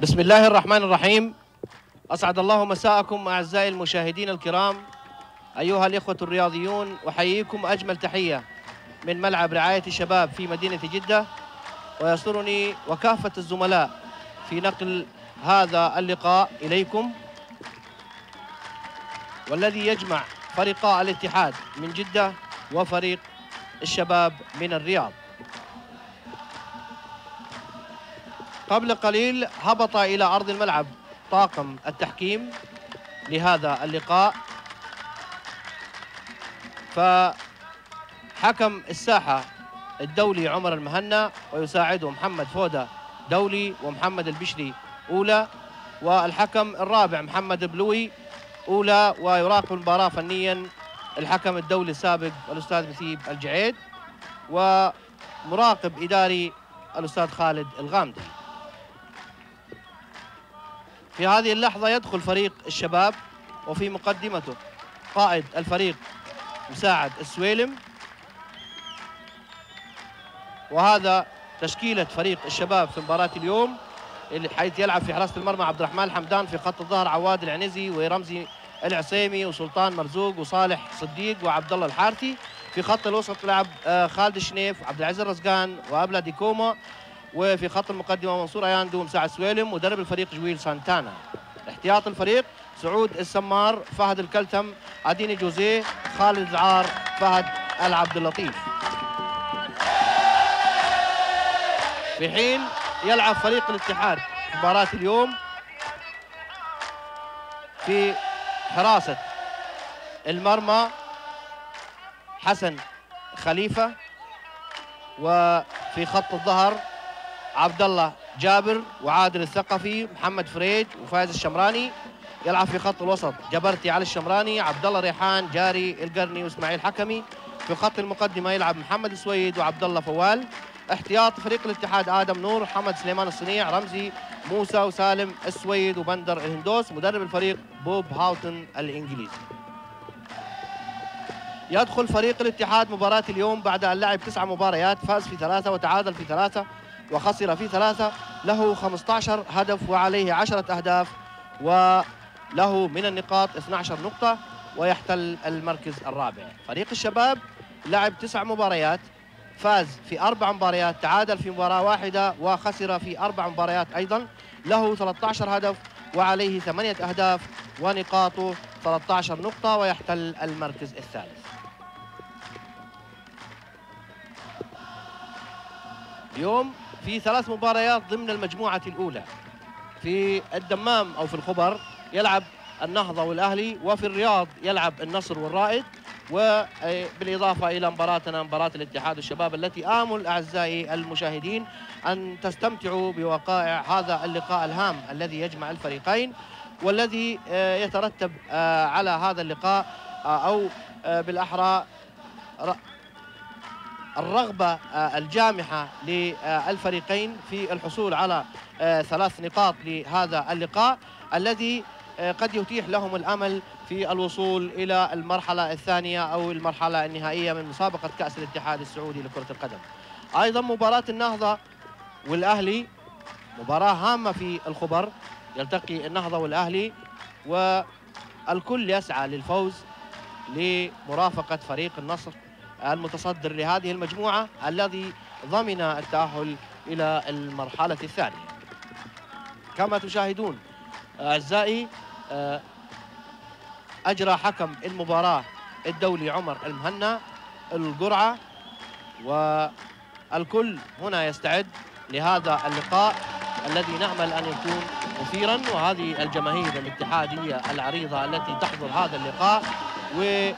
بسم الله الرحمن الرحيم. أسعد الله مساءكم أعزائي المشاهدين الكرام. أيها الإخوة الرياضيون أحييكم أجمل تحية من ملعب رعاية الشباب في مدينة جدة ويسرني وكافة الزملاء في نقل هذا اللقاء إليكم. والذي يجمع فريقا الاتحاد من جدة وفريق الشباب من الرياض. قبل قليل هبط إلى أرض الملعب. طاقم التحكيم لهذا اللقاء. فحكم الساحة الدولي عمر المهنا ويساعده محمد فودة دولي ومحمد البشري أولى والحكم الرابع محمد بلوي أولى ويراقب المباراة فنيا الحكم الدولي السابق الأستاذ مثيب الجعيد ومراقب إداري الأستاذ خالد الغامدي. في هذه اللحظة يدخل فريق الشباب وفي مقدمته قائد الفريق مساعد السويلم. وهذا تشكيلة فريق الشباب في مباراة اليوم حيث يلعب في حراسة المرمى عبد الرحمن الحمدان في خط الظهر عواد العنزي ورمزي العسيمي وسلطان مرزوق وصالح صديق وعبد الله الحارثي. في خط الوسط لعب آه، خالد الشنيف وعبد العزيز الرزقان وبلادي كوما وفي خط المقدمة منصور اياندو ومساعد سويلم مدرب الفريق جويل سانتانا. احتياط الفريق سعود السمار فهد الكلتم عديني جوزيه خالد العار فهد العبد اللطيف في حين يلعب فريق الاتحاد مباراة اليوم في حراسة المرمى حسن خليفة وفي خط الظهر عبد الله جابر وعادل الثقفي محمد فريد وفايز الشمراني. يلعب في خط الوسط. جبرتي علي الشمراني عبد الله ريحان جاري القرني وإسماعيل حكمي. في خط المقدمة يلعب محمد السويد وعبد الله فوال. احتياط فريق الاتحاد آدم نور محمد سليمان الصنيع رمزي موسى وسالم السويد وبندر الهندوس مدرب الفريق بوب هاوتن الإنجليزي. يدخل فريق الاتحاد مباراة اليوم بعد أن لعب تسع مباريات فاز في ثلاثة وتعادل في ثلاثة. وخسر في ثلاثة. له 15 هدف وعليه 10 أهداف. وله من النقاط 12 نقطة. ويحتل المركز الرابع. فريق الشباب لعب تسع مباريات. فاز في أربع مباريات تعادل في مباراة واحدة وخسر في أربع مباريات أيضا. له 13 هدف وعليه ثمانية أهداف. ونقاطه 13 نقطة ويحتل المركز الثالث. اليوم في ثلاث مباريات ضمن المجموعة الأولى. في الدمام أو في الخبر يلعب النهضة والأهلي وفي الرياض يلعب النصر والرائد وبالإضافة إلى مباراتنا مباراة الاتحاد والشباب التي آمل أعزائي المشاهدين أن تستمتعوا بوقائع هذا اللقاء الهام الذي يجمع الفريقين والذي آه، يترتب آه، على هذا اللقاء آه، أو بالأحرى الرغبة الجامحة للفريقين في الحصول على ثلاث نقاط لهذا اللقاء الذي قد يتيح لهم الأمل في الوصول إلى المرحلة الثانية أو المرحلة النهائية من مسابقة كأس الاتحاد السعودي لكرة القدم. أيضا مباراة النهضة والأهلي مباراة هامة في الخبر يلتقي النهضة والأهلي والكل يسعى للفوز لمرافقة فريق النصر. المتصدر لهذه المجموعة الذي ضمن التأهل إلى المرحلة الثانية. كما تشاهدون أعزائي آه، أجرى حكم المباراة الدولي عمر المهنا القرعة والكل هنا يستعد لهذا اللقاء الذي نأمل أن يكون مثيرا وهذه الجماهير الاتحادية العريضة التي تحضر هذا اللقاء و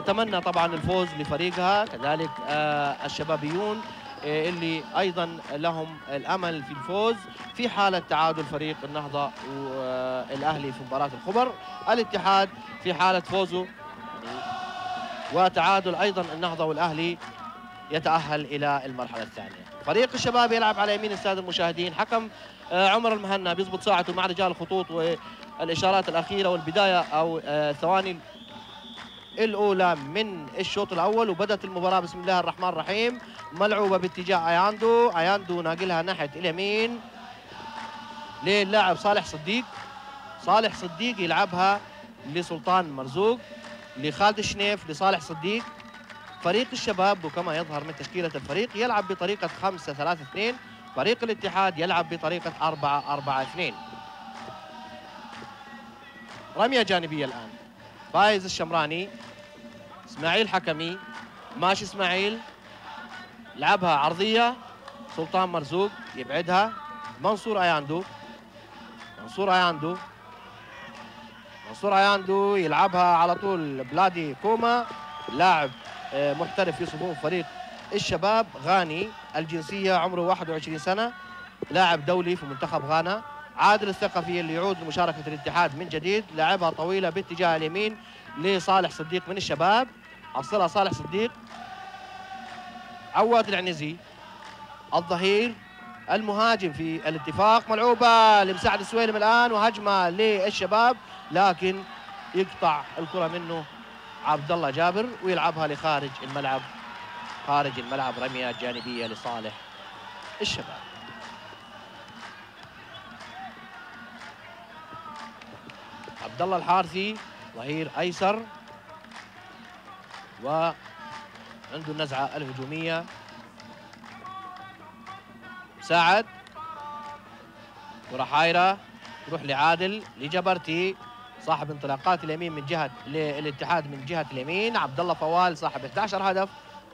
تتمنى طبعا الفوز لفريقها كذلك آه، الشبابيون آه، اللي أيضا لهم الأمل في الفوز في حالة تعادل فريق النهضة والاهلي في مباراة الخبر. الاتحاد في حالة فوزه وتعادل أيضا النهضة والأهلي يتأهل إلى المرحلة الثانية. فريق الشباب يلعب على يمين الساده المشاهدين. حكم آه، عمر المهنا بيضبط ساعته مع رجال الخطوط والإشارات الأخيرة والبداية أو ثواني الأولى من الشوط الأول وبدأت المباراة بسم الله الرحمن الرحيم. ملعوبة باتجاه أياندو. أياندو ناقلها ناحية اليمين للاعب صالح صديق. صالح صديق يلعبها لسلطان مرزوق لخالد الشنيف لصالح صديق. فريق الشباب وكما يظهر من تشكيلة الفريق يلعب بطريقة 5 3 2 فريق الاتحاد يلعب بطريقة 4 4 2 رمية جانبية الآن. فايز الشمراني. إسماعيل حكمي. ماشي إسماعيل. لعبها عرضية. سلطان مرزوق يبعدها. منصور أياندو. منصور أياندو. منصور أياندو يلعبها على طول. بلادي كوما. لاعب آه، محترف في صفوف فريق الشباب غاني الجنسية عمره 21 سنة. لاعب دولي في منتخب غانا. عادل الثقفي اللي يعود لمشاركة الاتحاد من جديد لعبها طويلة باتجاه اليمين لصالح صديق من الشباب. حصلها صالح صديق. عواد العنزي الظهير المهاجم في الاتفاق. ملعوبة لمساعد السويلم الآن وهجمة للشباب لكن يقطع الكرة منه عبد الله جابر ويلعبها لخارج الملعب خارج الملعب رمية جانبية لصالح الشباب. عبد الله الحارثي ظهير أيسر وعنده النزعه الهجومية. سعد كرة حايرة تروح لعادل لجبرتي صاحب انطلاقات اليمين من جهة الاتحاد من جهة اليمين عبد الله فوال صاحب 11 هدف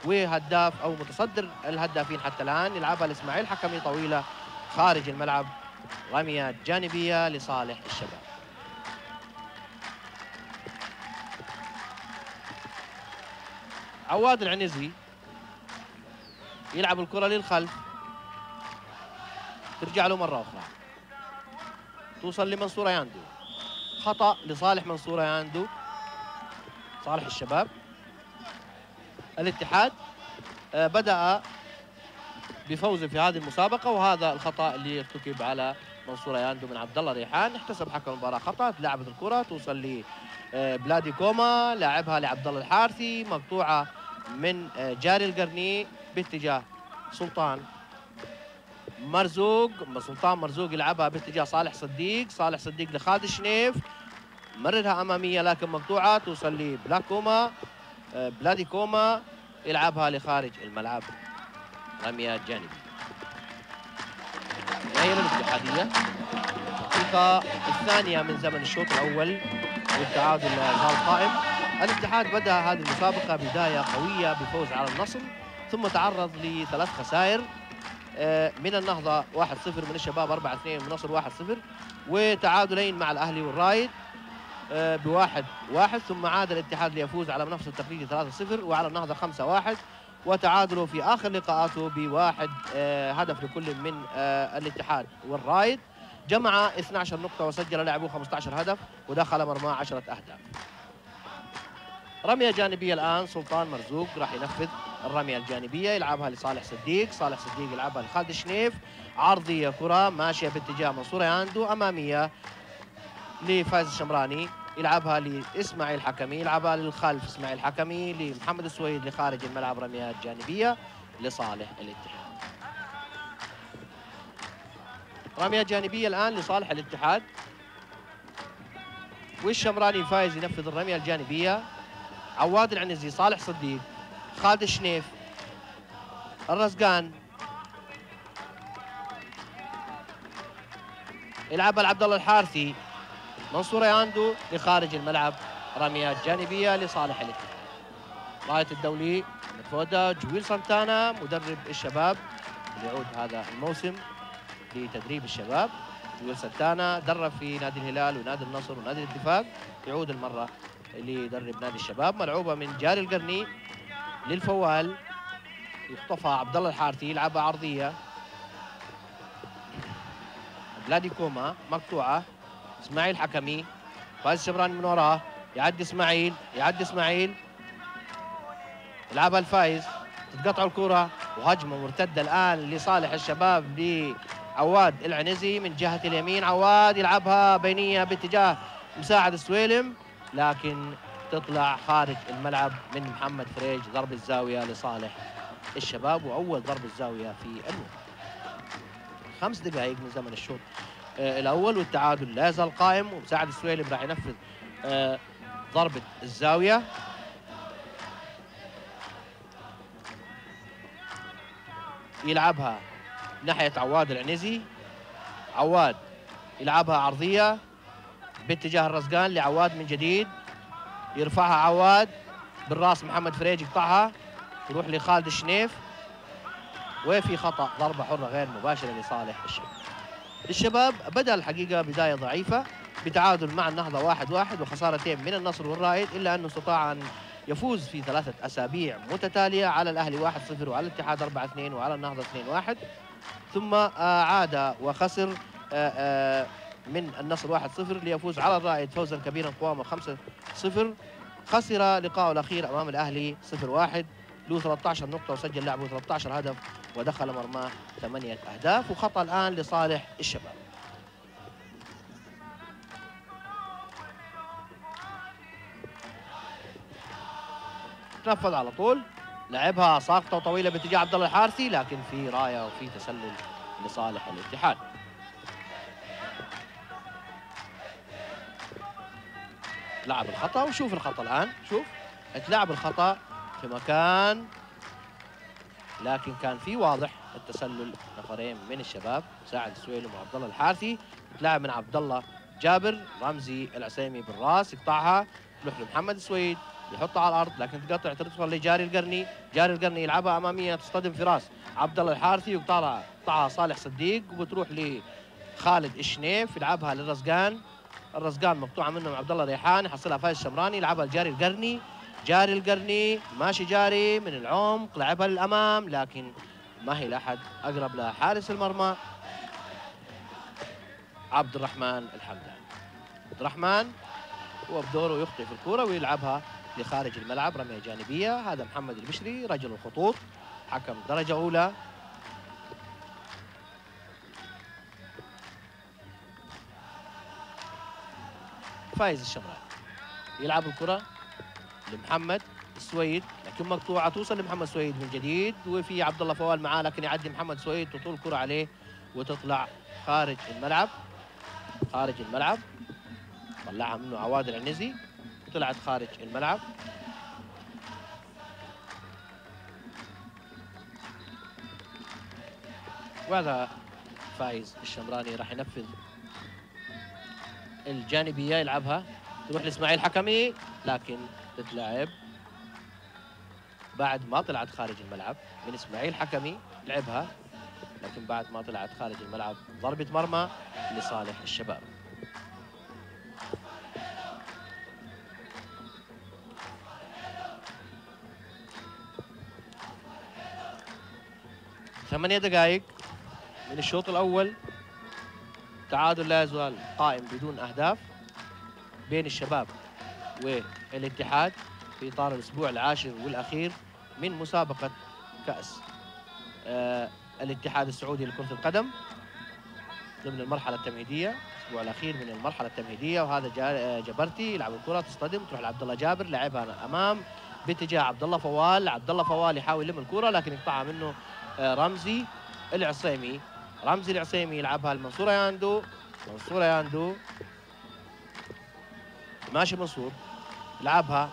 وهداف أو متصدر الهدافين حتى الآن يلعبها لاسماعيل حكمي طويلة خارج الملعب رميات جانبية لصالح الشباب. عواد العنزي يلعب الكرة للخلف. ترجع له مرة أخرى. توصل لمنصور ياندو. خطأ لصالح منصور ياندو. صالح الشباب. الاتحاد آه، بدأ بفوز في هذه المسابقة وهذا الخطأ اللي ارتكب على منصور ياندو من عبد الله ريحان. احتسب حكم المباراة خطا لعبت الكرة توصل ل آه، بلادي كوما لاعبها لعبد الله الحارثي مقطوعة من آه، جاري القرني باتجاه سلطان مرزوق. سلطان مرزوق يلعبها باتجاه صالح صديق. صالح صديق لخالد الشنيف. مررها أمامية لكن مقطوعة توصل لبلادي كوما. آه، بلادي كوما يلعبها لخارج الملعب. رمية جانبية غير اتحادية. الدقيقة الثانية من زمن الشوط الأول. والتعادل زال قائم الاتحاد بدأ هذه المسابقة بداية قوية بفوز على النصر ثم تعرض لثلاث خسائر آه، من النهضة 1-0 من الشباب 4-2 من النصر 1-0 وتعادلين مع الأهلي والرايد آه، بواحد واحد ثم عاد الاتحاد ليفوز على منافسة التقليدي 3-0 وعلى النهضة 5-1 وتعادلوا في آخر لقاءاته بواحد آه، هدف لكل من الاتحاد والرايد. جمع 12 نقطة وسجل لاعبوه 15 هدف ودخل مرماه 10 أهداف. رمية جانبية الآن سلطان مرزوق راح ينفذ الرمية الجانبية يلعبها لصالح صديق صالح صديق يلعبها لخالد شنيف. عرضية كرة ماشية باتجاه منصور ياندو أمامية لفايز الشمراني يلعبها لإسماعيل حكمي يلعبها للخلف إسماعيل حكمي لمحمد السويد لخارج الملعب رميات جانبية لصالح الاتحاد. رمية جانبية الآن لصالح الاتحاد. والشمراني فايز ينفذ الرمية الجانبية. عواد العنزي صالح صديق خالد الشنيف الرزقان. يلعبها لعبد الله الحارثي. منصور ياندو لخارج الملعب. رميات جانبية لصالح الاتحاد رايه الدولي متفودا جويل سانتانا مدرب الشباب. اللي يعود هذا الموسم لتدريب الشباب. جويل سانتانا درب في نادي الهلال ونادي النصر ونادي الاتفاق. يعود المرة. اللي يدرب نادي الشباب. ملعوبة من جاري القرني للفوال. يخطفها عبد الله الحارثي يلعبها عرضية. بلادي كوما مقطوعة. إسماعيل حكمي. فايز الشمراني من وراه. يعدي إسماعيل يعدي إسماعيل. يلعبها الفايز. تتقطع الكرة. وهجمة مرتدة الآن لصالح الشباب لعواد العنزي من جهة اليمين. عواد يلعبها بينية باتجاه مساعد السويلم لكن تطلع خارج الملعب من محمد فريج ضرب الزاوية لصالح الشباب وأول ضرب الزاوية في المباراه خمس دقائق من زمن الشوط. آه، الأول والتعادل لا يزال قائم ومساعد السويلم راح ينفذ آه، ضربة الزاوية. يلعبها ناحية عواد العنزي. عواد يلعبها عرضية. باتجاه الرزقان لعواد من جديد. يرفعها عواد بالراس محمد فريج يقطعها يروح لخالد الشنيف. وفي خطأ؟ ضربة حرة غير مباشرة لصالح الشباب. الشباب بدأ الحقيقة بداية ضعيفة بتعادل مع النهضة واحد واحد وخسارتين من النصر والرائد إلا انه استطاع أن يفوز في ثلاثة أسابيع متتالية على الأهلي 1-0 وعلى الاتحاد 4-2 وعلى النهضة 2-1 ثم آه، عاد وخسر آه، آه، من النصر 1-0 ليفوز على الرائد فوزا كبيرا قوامه 5-0 خسر لقاءه الأخير أمام الأهلي 0-1 له 13 نقطة وسجل لاعبه 13 هدف ودخل مرماه ثمانية أهداف. وخطأ الآن لصالح الشباب. تنفذ على طول. لعبها ساقطة وطويلة باتجاه عبد الله الحارثي لكن في راية وفي تسلل لصالح الاتحاد. لعب الخطأ وشوف الخطأ الآن. شوف. اتلعب الخطأ في مكان لكن كان في واضح التسلل نفرين من الشباب ساعد السويلم وعبد الله الحارثي. تلعب من عبد الله جابر رمزي العسيمي بالراس يقطعها تروح لمحمد السويد يحطها على الأرض لكن تقطع تدخل لجاري القرني. جاري القرني يلعبها أمامية تصطدم في راس. عبد الله الحارثي يقطعها صالح صديق وبتروح لخالد الشنيف يلعبها للرزقان. الرزقان مقطوعة منه عبد الله ريحان يحصلها فايز الشمراني يلعبها لجاري القرني. جاري القرني ماشي جاري من العمق لعبها للامام لكن ما هي لأحد أقرب لها حارس المرمى. عبد الرحمن الحمدان. عبد الرحمن هو بدوره يخطئ في الكرة ويلعبها لخارج الملعب رمية جانبية. هذا محمد البشري رجل الخطوط حكم درجة أولى. فايز الشمراني يلعب الكرة لمحمد السويد لكن مقطوعة توصل لمحمد سويد من جديد. وفي عبد الله فوال معاه لكن يعدي محمد سويد تطول الكره عليه وتطلع خارج الملعب. خارج الملعب. طلعها منه عواد العنزي. طلعت خارج الملعب. وهذا فايز الشمراني راح ينفذ الجانبيه يلعبها. تروح لإسماعيل حكمي لكن تتلعب. بعد ما طلعت خارج الملعب من إسماعيل حكمي لعبها لكن بعد ما طلعت خارج الملعب ضربة مرمى لصالح الشباب. ثمانية دقائق من الشوط الأول. تعادل لا يزال قائم بدون أهداف بين الشباب والاتحاد في إطار الأسبوع العاشر والأخير من مسابقة كأس آه الاتحاد السعودي لكرة القدم ضمن المرحلة التمهيدية الأسبوع الأخير من المرحلة التمهيدية وهذا آه، جبرتي يلعب الكرة تصطدم تروح لعبد الله جابر لعبها أمام باتجاه عبد الله فوال عبد الله فوال يحاول يلم الكرة لكن يقطعها منه آه رمزي العصيمي. رمزي العصيمي يلعبها لمنصور ياندو. منصور ياندو. ماشي منصور. لعبها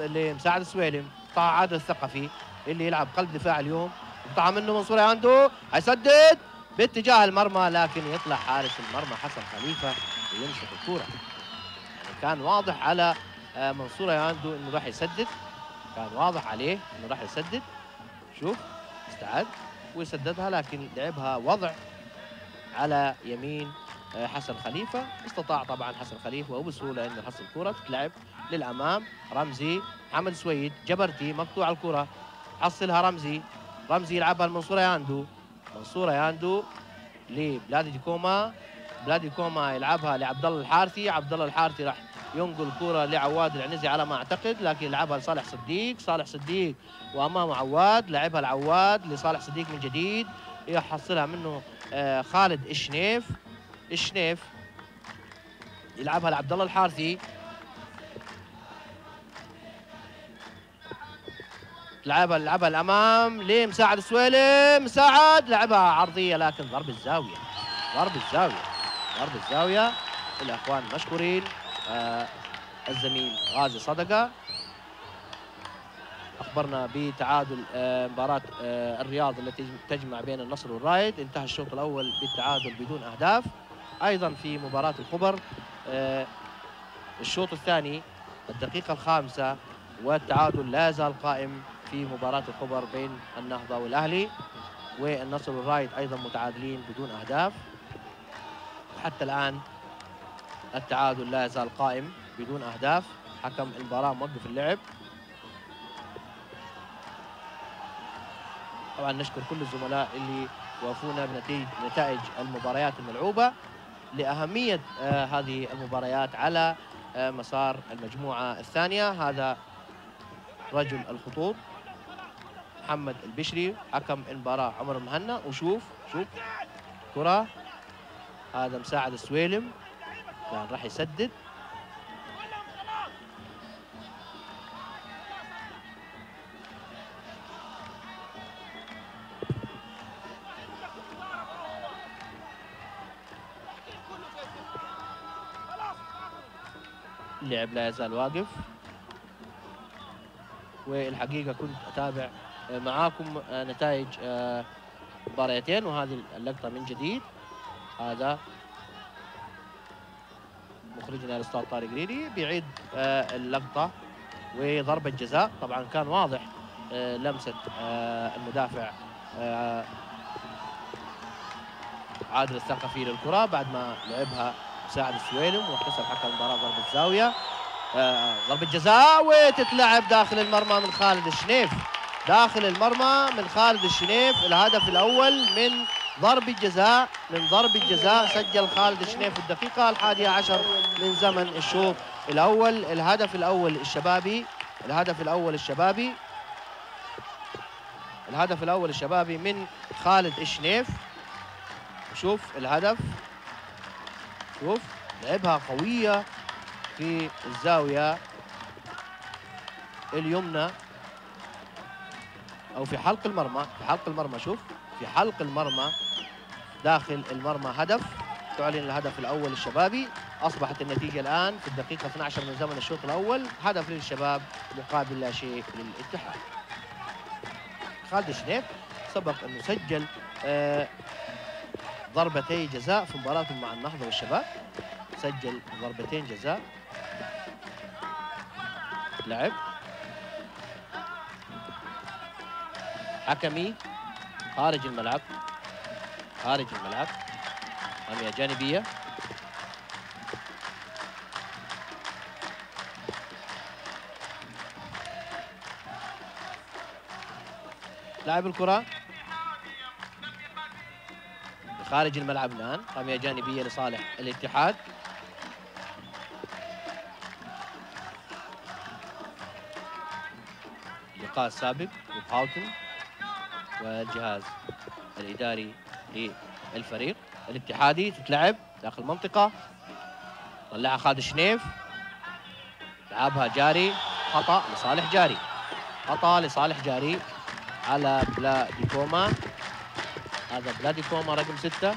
لمساعد السويلم قطع عادل الثقفي اللي يلعب قلب دفاع اليوم. قطع منه منصور عنده حيسدد باتجاه المرمى لكن يطلع حارس المرمى حسن خليفة ويمسك الكورة. يعني كان واضح على آه، منصور عنده إنه راح يسدد. كان واضح عليه إنه راح يسدد. شوف استعد. ويسددها لكن لعبها وضع على يمين آه، حسن خليفة. استطاع طبعا حسن خليفة وبسهولة انه يحصل الكرة تتلعب للأمام. رمزي محمد سويد جبرتي مقطوع الكرة. حصلها رمزي. رمزي يلعبها لمنصور ياندو منصور ياندو لبلادي كوما بلادي كوما يلعبها لعبد الله الحارثي. عبد الله الحارثي راح ينقل الكرة لعواد العنزي على ما أعتقد لكن يلعبها لصالح صديق صالح صديق وامامه عواد لعبها لعواد لصالح صديق من جديد يحصلها منه آه، خالد الشنيف الشنيف يلعبها لعبد الله الحارثي. لعبها لعبها الأمام لمساعد السويلم مساعد لعبها عرضية لكن ضرب الزاويه ضرب الزاويه ضرب الزاويه الأخوان مشكورين. الزميل غازي صدقة. أخبرنا بتعادل آه مباراة آه الرياض التي تجمع بين النصر والرايد انتهى الشوط الأول بالتعادل بدون أهداف. أيضا في مباراة الخبر آه الشوط الثاني الدقيقة الخامسة والتعادل لا يزال قائم في مباراة الخبر بين النهضة والأهلي والنصر والرايد أيضا متعادلين بدون أهداف. حتى الآن التعادل لا يزال قائم بدون أهداف. حكم المباراة موقف اللعب. طبعا نشكر كل الزملاء اللي وافونا بنتيجه نتائج المباريات الملعوبة لأهمية آه هذه المباريات على آه مسار المجموعة الثانية. هذا رجل الخطوط محمد البشري. حكم المباراة عمر المهنا وشوف شوف كرة هذا مساعد السويلم كان راح يسدد. اللعب لا يزال واقف. والحقيقة كنت أتابع معاكم نتائج مباريتين وهذه اللقطة من جديد. هذا مخرجنا الأستاذ طارق ريدي بيعيد اللقطة وضربه جزاء طبعا كان واضح لمسة المدافع عادل الثقفي للكرة بعد ما لعبها مساعد السويلم واحتسب حكم المباراة ضربة زاوية. ضربة جزاء وتتلعب داخل المرمى من خالد الشنيف. داخل المرمى من خالد الشنيف الهدف الأول من ضربة جزاء من ضربة جزاء سجل خالد الشنيف في الدقيقة الحادية عشر من زمن الشوط الأول. الهدف الأول الشبابي. الهدف الأول الشبابي. الهدف الأول الشبابي من خالد الشنيف شوف الهدف. شوف لعبها قوية في الزاوية اليمنى أو في حلق المرمى. في حلق المرمى شوف في حلق المرمى. داخل المرمى هدف. تعلن الهدف الأول الشبابي أصبحت النتيجة الآن في الدقيقة 12 من زمن الشوط الأول. هدف للشباب مقابل لا شيء للاتحاد. خالد شنيف سبق انه سجل آه ضربتي جزاء في مباراته مع النهضة والشباب. سجل ضربتين جزاء. لعب. حكمي خارج الملعب. خارج الملعب. رمية جانبية. لاعب الكرة. خارج الملعب الآن. رمية جانبية لصالح الاتحاد. اللقاء السابق وباوتن والجهاز الإداري للفريق الاتحادي تتلعب داخل المنطقة. طلعها خالد شنيف. لعبها جاري خطأ لصالح جاري. خطأ لصالح جاري على بلا ديكوما. هذا بلا ديكوما رقم ستة.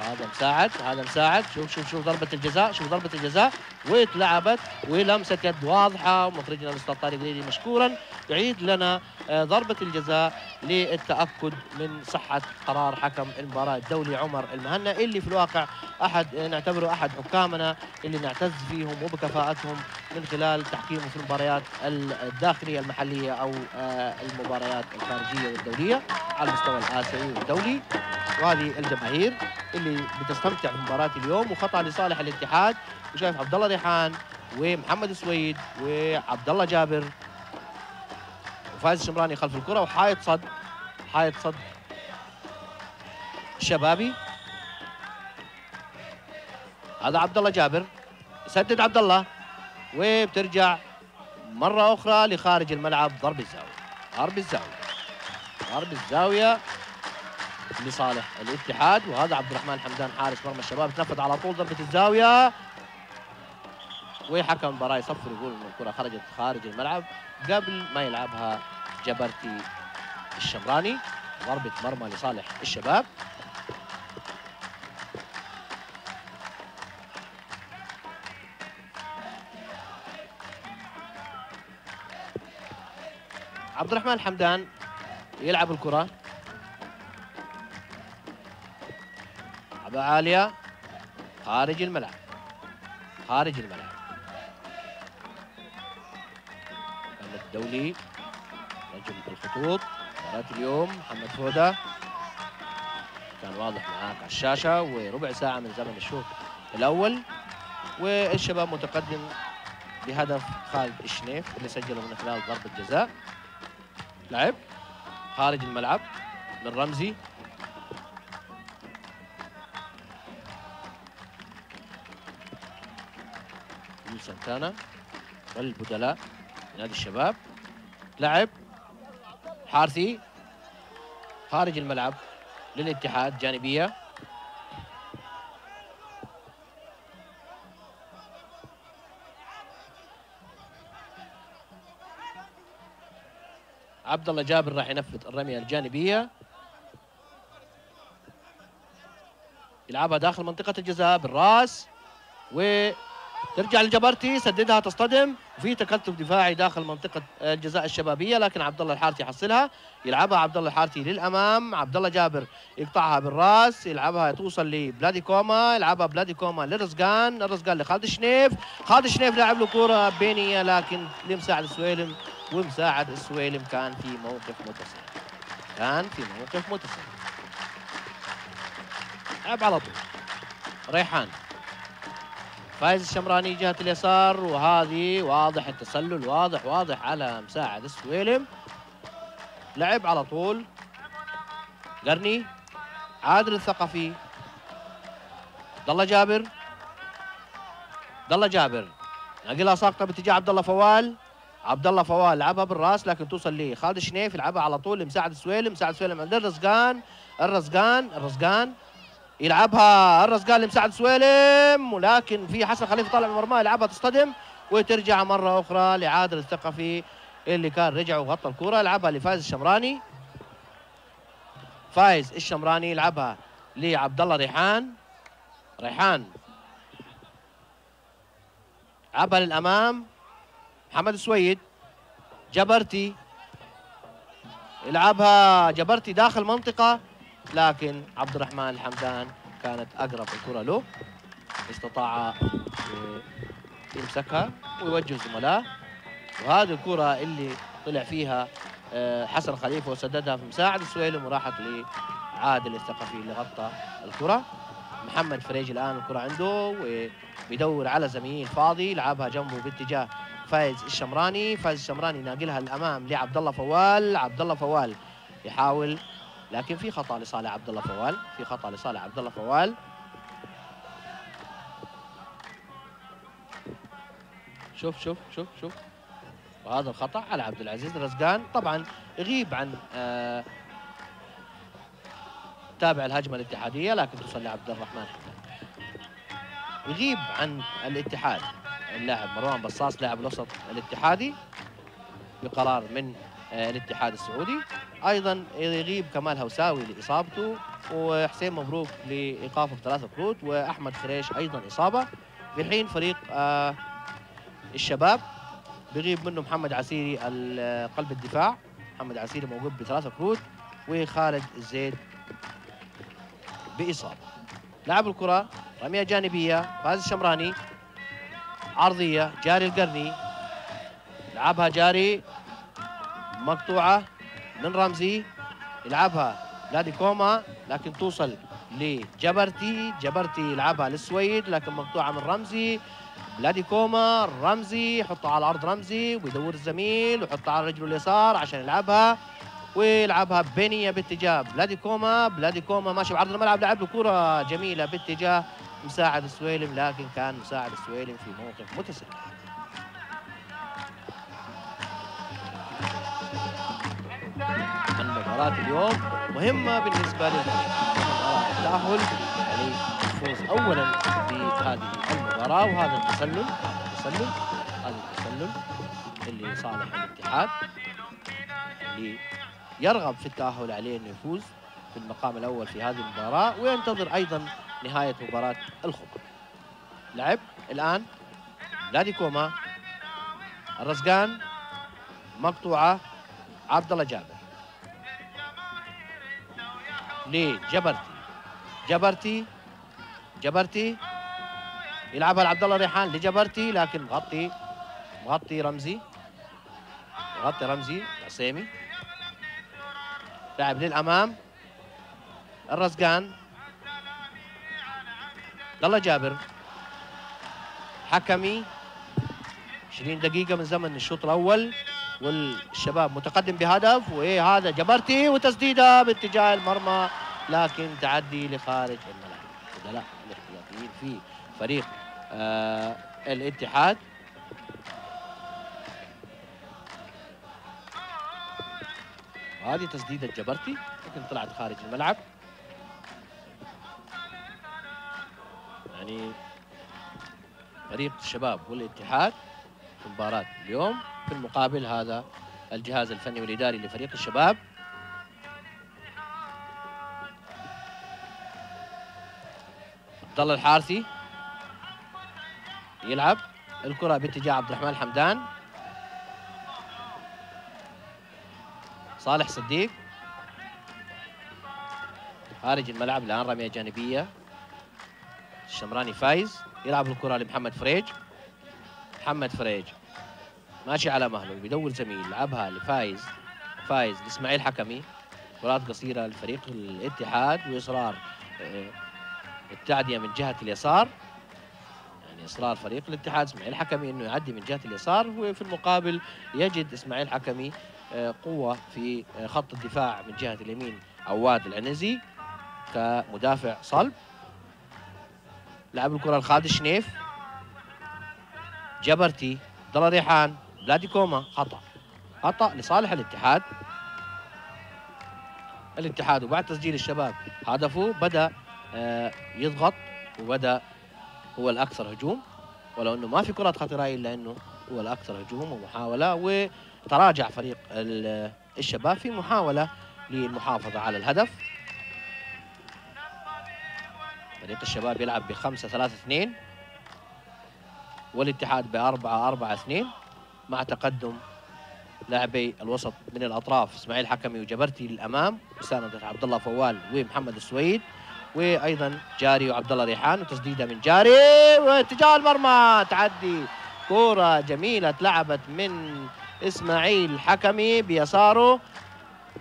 هذا مساعد هذا مساعد. شوف شوف شوف ضربة الجزاء شوف ضربة الجزاء. واتلعبت ولمسة يد واضحة ومخرجنا الأستاذ طارق مشكورا. يعيد لنا ضربة الجزاء للتأكد من صحة قرار حكم المباراة الدولي عمر المهنا اللي في الواقع أحد نعتبره أحد حكامنا اللي نعتز فيهم وبكفاءتهم من خلال تحكيمه في المباريات الداخلية المحلية أو المباريات الخارجية والدولية على المستوى الآسيوي والدولي. وهذه الجماهير اللي بتستمتع بمباراة اليوم وخطأ لصالح الاتحاد. وشايف عبد الله ريحان ومحمد سويد وعبد الله جابر. وفايز الشمراني خلف الكرة وحايط صد حايط صد شبابي. هذا عبد الله جابر. يسدد عبد الله وبترجع مرة أخرى لخارج الملعب ضرب الزاوية. ضرب الزاوية. ضرب الزاوية لصالح الاتحاد. وهذا عبد الرحمن حمدان حارس مرمى الشباب. تنفذ على طول ضربة الزاوية. وحكم المباراه يصفر يقول إن الكرة خرجت خارج الملعب قبل ما يلعبها جبرتي الشمراني ضربة مرمى لصالح الشباب. عبد الرحمن حمدان يلعب الكرة. لعبه عالية خارج الملعب خارج الملعب. الدولي نجم الخطوط مباراة اليوم محمد فودة. كان واضح معاك على الشاشة وربع ساعة من زمن الشوط الأول. والشباب متقدم بهدف خالد الشنيف اللي سجله من خلال ضربة جزاء. لعب خارج الملعب من رمزي. سانتانا والبدلاء. نادي الشباب. لعب حارثي خارج الملعب للاتحاد جانبية. عبد الله جابر راح ينفذ الرمية الجانبية. يلعبها داخل منطقة الجزاء بالراس و ترجع لجبرتي سددها تصطدم. وفي تكتف دفاعي داخل منطقة الجزاء الشبابية لكن عبد الله الحارثي يحصلها يلعبها عبد الله الحارثي للأمام. عبد الله جابر يقطعها بالراس يلعبها توصل لبلادي كوما يلعبها بلادي كوما لرزقان الرزقان لخالد الشنيف. خالد الشنيف لاعب له كوره بينية لكن لمساعد السويلم ومساعد السويلم كان في موقف متصل. كان في موقف متصل. لعب على طول. ريحان. فايز الشمراني جهة اليسار وهذه واضح التسلل واضح واضح على مساعد السويلم لعب على طول. قرني عادل الثقفي. الله جابر. الله جابر. نقلها ساقطه باتجاه عبد الله فوال. عبد الله فوال لعبها بالراس لكن توصل لخالد شنيف يلعبها على طول لمساعد السويلم مساعد السويلم عند الرزقان. الرزقان الرزقان. يلعبها الرزقان لمساعد سويلم ولكن في حسن خليفة طالع من مرماه يلعبها تصطدم وترجع مرة أخرى لعادل الثقفي اللي كان رجع وغطى الكره يلعبها لفايز الشمراني. فايز الشمراني يلعبها لعبد الله ريحان. ريحان. لعبها للأمام محمد السويد. جبرتي. يلعبها جبرتي داخل منطقة. لكن عبد الرحمن الحمدان كانت أقرب الكرة له. استطاع يمسكها ويوجه زملائه. وهذه الكرة اللي طلع فيها آه، حسن خليفة وسددها في مساعد السويلم وراحت لعادل الثقفي اللي غطى الكرة. محمد فريج الآن الكرة عنده وبيدور على زميل فاضي لعبها جنبه باتجاه فايز الشمراني. فايز الشمراني ناقلها الامام لعبد الله فوال. عبد الله فوال يحاول لكن في خطأ لصالح عبد الله فوال. في خطأ لصالح عبد الله فوال. شوف شوف شوف شوف. وهذا الخطأ على عبد العزيز رزقان. طبعا يغيب عن آه تابع الهجمة الاتحادية لكن توصل لعبد الرحمن يغيب عن الاتحاد. اللاعب مروان بصاص لاعب الوسط الاتحادي بقرار من الاتحاد السعودي. أيضا يغيب كمال هوساوي لإصابته وحسين مبروك لايقافه بثلاثه كروت وأحمد خريش أيضا إصابة. في حين فريق آه الشباب بيغيب منه محمد عسيري قلب الدفاع. محمد عسيري موجود بثلاثه كروت وخالد الزيد بإصابة. لعب الكرة رمية جانبية فايز الشمراني عرضية جاري القرني. لعبها جاري مقطوعة من رمزي يلعبها بلادي كوما لكن توصل لجبرتي. جبرتي يلعبها للسويد لكن مقطوعة من رمزي. بلادي كوما رمزي يحطها على ارض رمزي ويدور الزميل ويحطها على رجله اليسار عشان يلعبها ويلعبها بينية باتجاه بلادي كوما. بلادي كوما ماشي بعرض الملعب لعب له كره جميلة باتجاه مساعد السويلم لكن كان مساعد السويلم في موقف متسلل. مباراة اليوم مهمة بالنسبة للفريق. التأهل للفوز أولا بهذه المباراة وهذا التسلل التسلل هذا التسلل اللي صالح الاتحاد اللي يرغب في التأهل عليه إنه يفوز في المقام الأول في هذه المباراة وينتظر أيضا نهاية مباراة الخبر. لعب الآن نادي كوما الرزقان مقطوعة عبد الله جابر. لجبرتي. جبرتي جبرتي. يلعبها لعبد الله ريحان لجبرتي لكن مغطي مغطي رمزي. مغطي رمزي عسيمي لاعب للأمام. الرزقان. عبد الله جابر. حكمي. 20 دقيقة من زمن الشوط الأول والشباب متقدم بهدف وهذا جبرتي وتسديدة باتجاه المرمى. لكن تعدي لخارج الملعب. بدلاء الاحتياطيين في فريق آه الاتحاد. هذه تسديدة جبرتي لكن طلعت خارج الملعب. يعني فريق الشباب والاتحاد في مباراة اليوم في المقابل هذا الجهاز الفني والإداري لفريق الشباب. عبد الله الحارثي يلعب. الكرة باتجاه عبد الرحمن الحمدان صالح صديق. خارج الملعب الآن رمية جانبية. الشمراني فايز. يلعب الكرة لمحمد فريج. محمد فريج ماشي على مهله بيدور زميل لعبها لفايز. فايز لإسماعيل حكمي. كرات قصيرة لفريق الاتحاد وإصرار آه، التعدية من جهة اليسار. يعني إصرار فريق الاتحاد إسماعيل حكمي أنه يعدي من جهة اليسار. وفي المقابل يجد إسماعيل حكمي آه، قوة في آه، خط الدفاع من جهة اليمين عواد العنزي كمدافع صلب. لعب الكرة لخالد الشنيف جبرتي عبد الله ريحان بلادي كوما خطأ. خطأ لصالح الاتحاد. الاتحاد وبعد تسجيل الشباب هدفه آه، يضغط وبدأ هو الأكثر هجوم. ولو أنه ما في كرات خطرة إلا أنه هو الأكثر هجوم ومحاولة وتراجع فريق الشباب في محاولة للمحافظة على الهدف. فريق الشباب يلعب بخمسة ثلاثة اثنين والاتحاد بأربعة أربعة اثنين مع تقدم لاعبي الوسط من الأطراف إسماعيل حكمي وجبرتي للأمام مساندة عبد الله فوال ومحمد السويد. وأيضا جاري وعبد الله ريحان وتسديدة من جاري. واتجاه المرمى تعدي كرة جميلة اتلعبت من إسماعيل حكمي بيساره.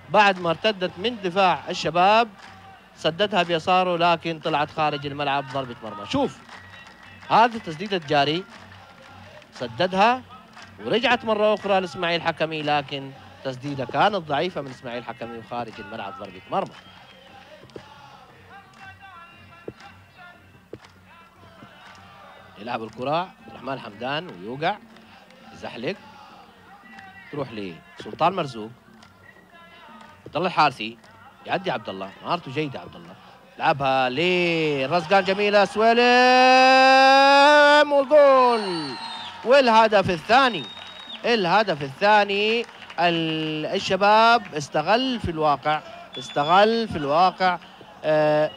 بعد ما ارتدت من دفاع الشباب سددها بيساره لكن طلعت خارج الملعب ضربة مرمى. شوف هذه تسديدة جاري. سددها ورجعت مرة أخرى لإسماعيل حكمي لكن تسديدة كانت ضعيفة من إسماعيل حكمي وخارج الملعب ضربة مرمى. يلعب الكرة. عبد الرحمن حمدان ويوقع. يزحلق. تروح لسلطان مرزوق. عبد الله الحارثي. يعدي عبد الله مهارته جيدة عبد الله لعبها لرزقان جميلة. سويلم وجول والهدف الثاني. الهدف الثاني. الشباب استغل في الواقع. استغل في الواقع. آه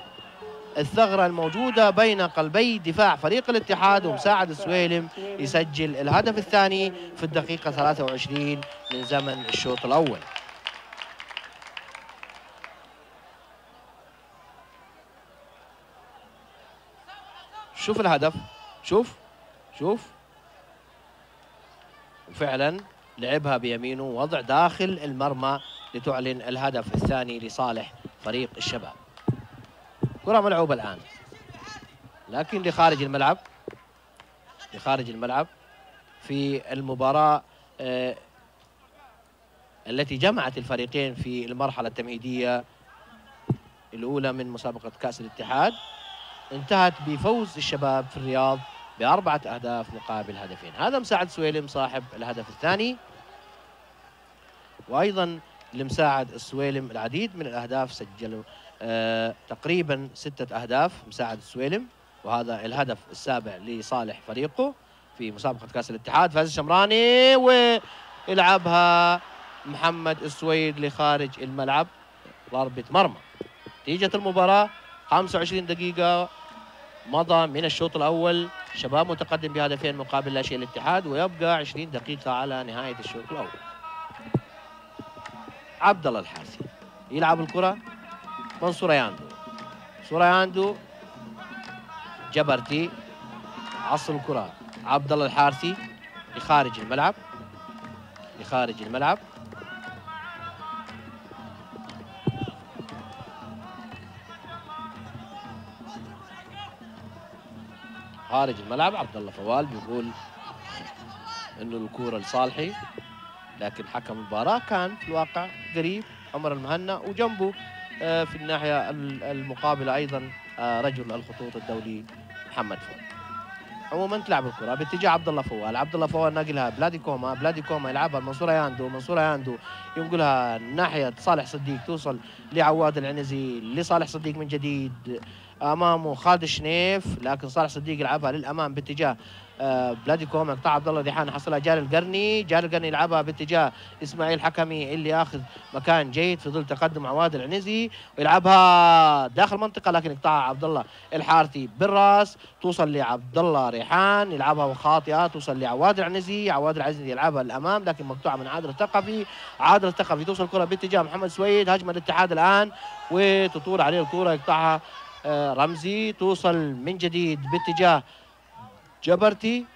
الثغرة الموجودة بين قلبي دفاع فريق الاتحاد ومساعد السويلم يسجل الهدف الثاني في الدقيقة 23 من زمن الشوط الأول. شوف الهدف. شوف. شوف. وفعلا لعبها بيمينه. وضع داخل المرمى لتعلن الهدف الثاني لصالح فريق الشباب. كرة ملعوبة الآن. لكن لخارج الملعب لخارج الملعب في المباراة آه التي جمعت الفريقين في المرحلة التمهيدية الأولى من مسابقة كأس الاتحاد انتهت بفوز الشباب في الرياض بأربعة أهداف مقابل هدفين. هذا مساعد سويلم صاحب الهدف الثاني وأيضا لمساعد السويلم العديد من الأهداف سجلوا تقريبا ستة أهداف مساعد السويلم وهذا الهدف السابع لصالح فريقه في مسابقة كأس الاتحاد. فاز الشمراني ويلعبها محمد السويد لخارج الملعب ضربة مرمى. نتيجة المباراة 25 دقيقة مضى من الشوط الأول. شباب متقدم بهدفين مقابل لا شيء الاتحاد ويبقى 20 دقيقة على نهاية الشوط الأول. عبد الله الحارثي يلعب الكرة. من سورياندو سورياندو جبرتي عصر الكرة عبد الله الحارثي لخارج الملعب لخارج الملعب. خارج الملعب عبد الله فوال بيقول إنه الكورة لصالحه لكن حكم المباراة كان في الواقع قريب عمر المهنا وجنبه. في الناحية المقابلة أيضا آه، رجل الخطوط الدولي محمد فوال عموما تلعب الكرة باتجاه عبد الله فوال عبد الله فوال ناقلها بلادي كوما بلادي كوما يلعبها لمنصور ياندو منصور ياندو ينقلها ناحية صالح صديق توصل لعواد العنزي لصالح صديق من جديد أمامه خالد الشنيف لكن صالح صديق يلعبها للأمام باتجاه آه، بلادي كوما يقطع عبد الله ريحان حصلها جاري القرني. جاري القرني يلعبها باتجاه إسماعيل حكمي اللي ياخذ مكان جيد في ظل تقدم عواد العنزي ويلعبها داخل المنطقة لكن يقطعها عبد الله الحارثي بالراس. توصل لعبد الله ريحان يلعبها خاطئه توصل لعواد العنزي عواد العنزي يلعبها للأمام لكن مقطوعة من عادل الثقفي. عادل الثقفي توصل الكرة باتجاه محمد سويد هجمة الاتحاد الآن وتطول عليه الكرة يقطعها رمزي توصل من جديد باتجاه جبرتي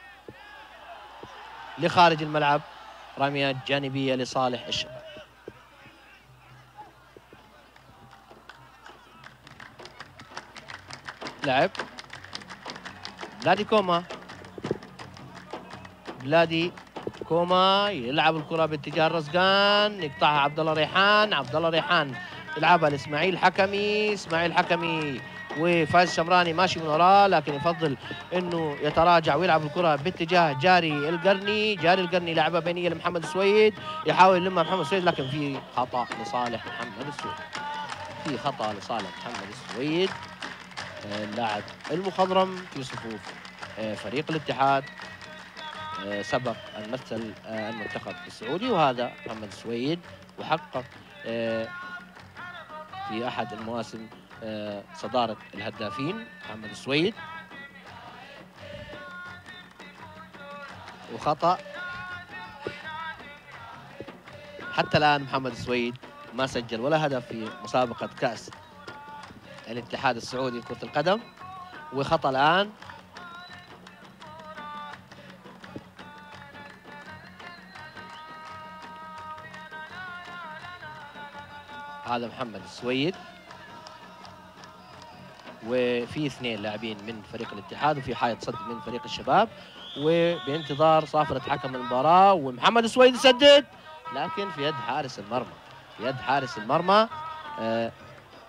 لخارج الملعب رميات جانبية لصالح الشباب. لعب. بلادي كوما. بلادي كوما يلعب الكرة باتجاه الرزقان يقطعها عبد الله ريحان. عبد الله ريحان يلعبها لإسماعيل حكمي. إسماعيل حكمي وفايز شمراني ماشي من وراه لكن يفضل إنه يتراجع ويلعب الكرة باتجاه جاري القرني. جاري القرني لعبها بينيه لمحمد السويد يحاول يلمها محمد السويد لكن في خطأ لصالح محمد السويد. في خطأ لصالح محمد السويد. آه، اللاعب المخضرم في صفوف آه، فريق الاتحاد آه، سبق ان مثل المنتخب السعودي وهذا محمد السويد وحقق في أحد المواسم آه، صدارة الهدافين محمد السويد. وخطأ. حتى الآن محمد السويد ما سجل ولا هدف في مسابقة كأس الاتحاد السعودي لكرة القدم. وخطأ الآن. هذا محمد السويد. وفي اثنين لاعبين من فريق الاتحاد وفي حائط صد من فريق الشباب. وبانتظار صافرة حكم المباراة ومحمد السويد يسدد لكن في يد حارس المرمى. في يد حارس المرمى آه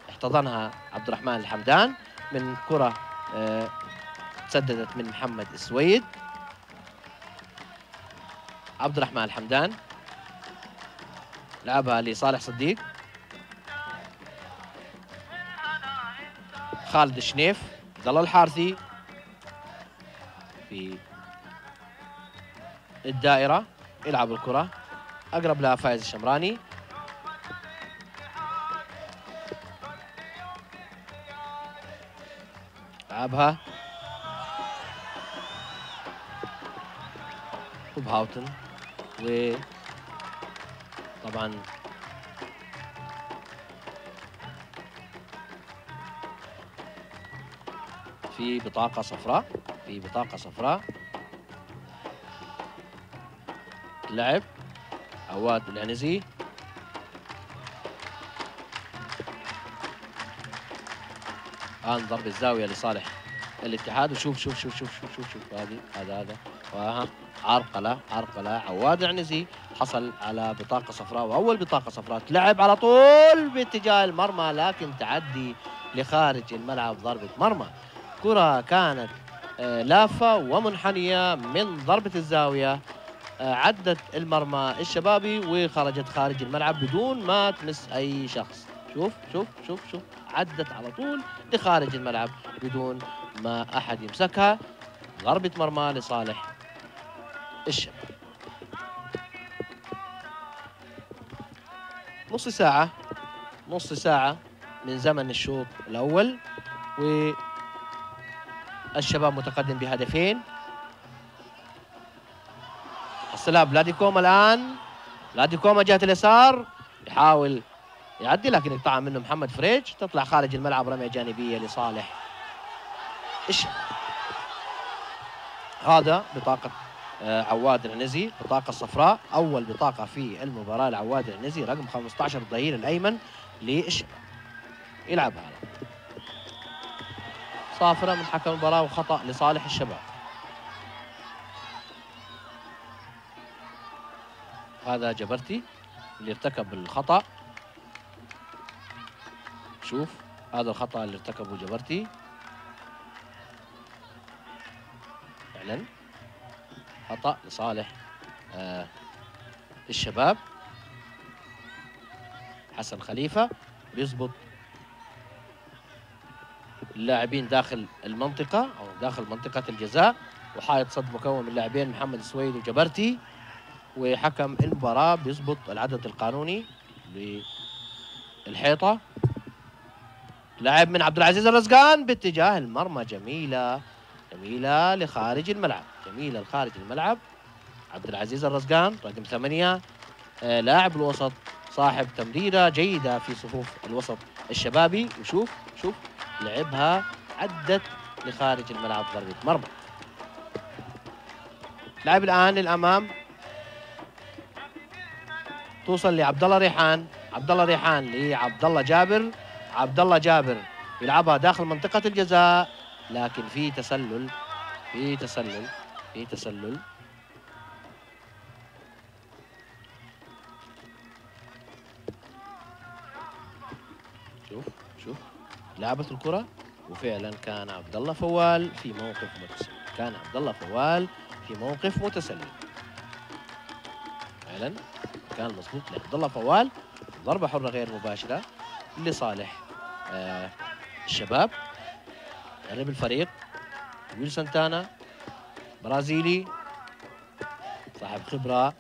احتضنها عبد الرحمن الحمدان من كرة آه تسددت من محمد السويد عبد الرحمن الحمدان لعبها لصالح صديق. خالد الشنيف عبد الله الحارثي في الدائرة يلعب الكرة. أقرب لها فايز الشمراني. لعبها. وبهاوتن. و في بطاقة صفراء في بطاقة صفراء. لعب عواد العنزي الآن ضرب الزاوية لصالح الاتحاد. وشوف شوف شوف شوف شوف شوف شوف هذه هذا هذا. وها عرقلة عرقلة. عواد العنزي حصل على بطاقة صفراء. وأول بطاقة صفراء تلعب على طول باتجاه المرمى لكن تعدي لخارج الملعب ضربة مرمى. كرة كانت آه، لافة ومنحنية من ضربة الزاوية آه، عدت المرمى الشبابي وخرجت خارج الملعب بدون ما تمس أي شخص. شوف شوف شوف شوف عدت على طول لخارج الملعب بدون ما أحد يمسكها. ضربة مرمى لصالح الشباب. نص ساعة نص ساعة من زمن الشوط الأول و الشباب متقدم بهدفين. السلام بلادي كوما الآن. بلادي كوما جهة اليسار. يحاول يعدي لكن يقطعها منه محمد فريج. تطلع خارج الملعب رمية جانبية لصالح. إيش؟ هذا بطاقة آه، عواد العنزي بطاقة صفراء. أول بطاقة في المباراة لعواد العنزي رقم 15 الظهير الأيمن للشباب يلعبها صافرة من حكم المباراة وخطأ لصالح الشباب. هذا جبرتي اللي ارتكب الخطأ. شوف هذا الخطأ اللي ارتكبه جبرتي. فعلا خطأ لصالح آه الشباب. حسن خليفة بيزبط. اللاعبين داخل المنطقة أو داخل منطقة الجزاء وحائط صد مكون من لاعبين محمد السويد وجبرتي وحكم المباراة بيزبط العدد القانوني للحيطة. لاعب من عبد العزيز الرزقان باتجاه المرمى جميلة جميلة لخارج الملعب جميلة لخارج الملعب. عبد العزيز الرزقان رقم ثمانية آه لاعب الوسط صاحب تمريرة جيدة في صفوف الوسط الشبابي. وشوف شوف. لعبها عدت لخارج الملعب ضربة مرمى. لعب الآن للأمام توصل لعبد الله ريحان. عبد الله ريحان لعبد الله جابر. عبد الله جابر يلعبها داخل منطقة الجزاء لكن في تسلل في تسلل في تسلل. لعبت الكرة وفعلا كان عبد الله فوال في موقف متسلل. كان عبد الله فوال في موقف متسلل. فعلا كان مضبوط لعبد الله فوال. ضربة حرة غير مباشرة لصالح آه الشباب. مدرب الفريق ويل سانتانا برازيلي صاحب خبرة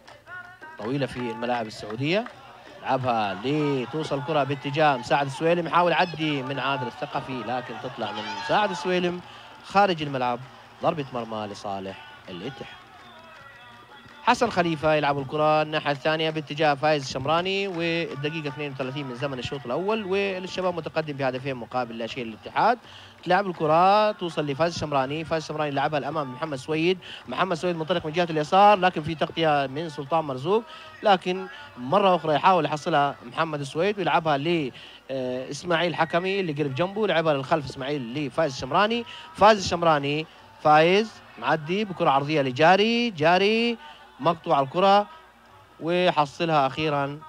طويلة في الملاعب السعودية. لعبها لتوصل الكرة باتجاه مساعد السويلم. يحاول يعدي من عادل الثقفي لكن تطلع من مساعد السويلم خارج الملعب. ضربة مرمى لصالح الاتحاد. حسن خليفة يلعب الكرة الناحية الثانية باتجاه فايز الشمراني والدقيقة 32 من زمن الشوط الأول والشباب متقدم بهدفين مقابل لا شيء للاتحاد تلعب الكرة توصل لفاز الشمراني. فاز الشمراني لعبها الأمام محمد سويد. محمد سويد منطلق من جهة اليسار لكن في تغطية من سلطان مرزوق. لكن مرة أخرى يحاول يحصلها محمد السويد ويلعبها ل آه، إسماعيل حكمي اللي قرب جنبه. لعبها للخلف إسماعيل لفايز الشمراني. فايز الشمراني فايز معدي بكرة عرضية لجاري. جاري مقطوع الكرة وحصلها أخيرا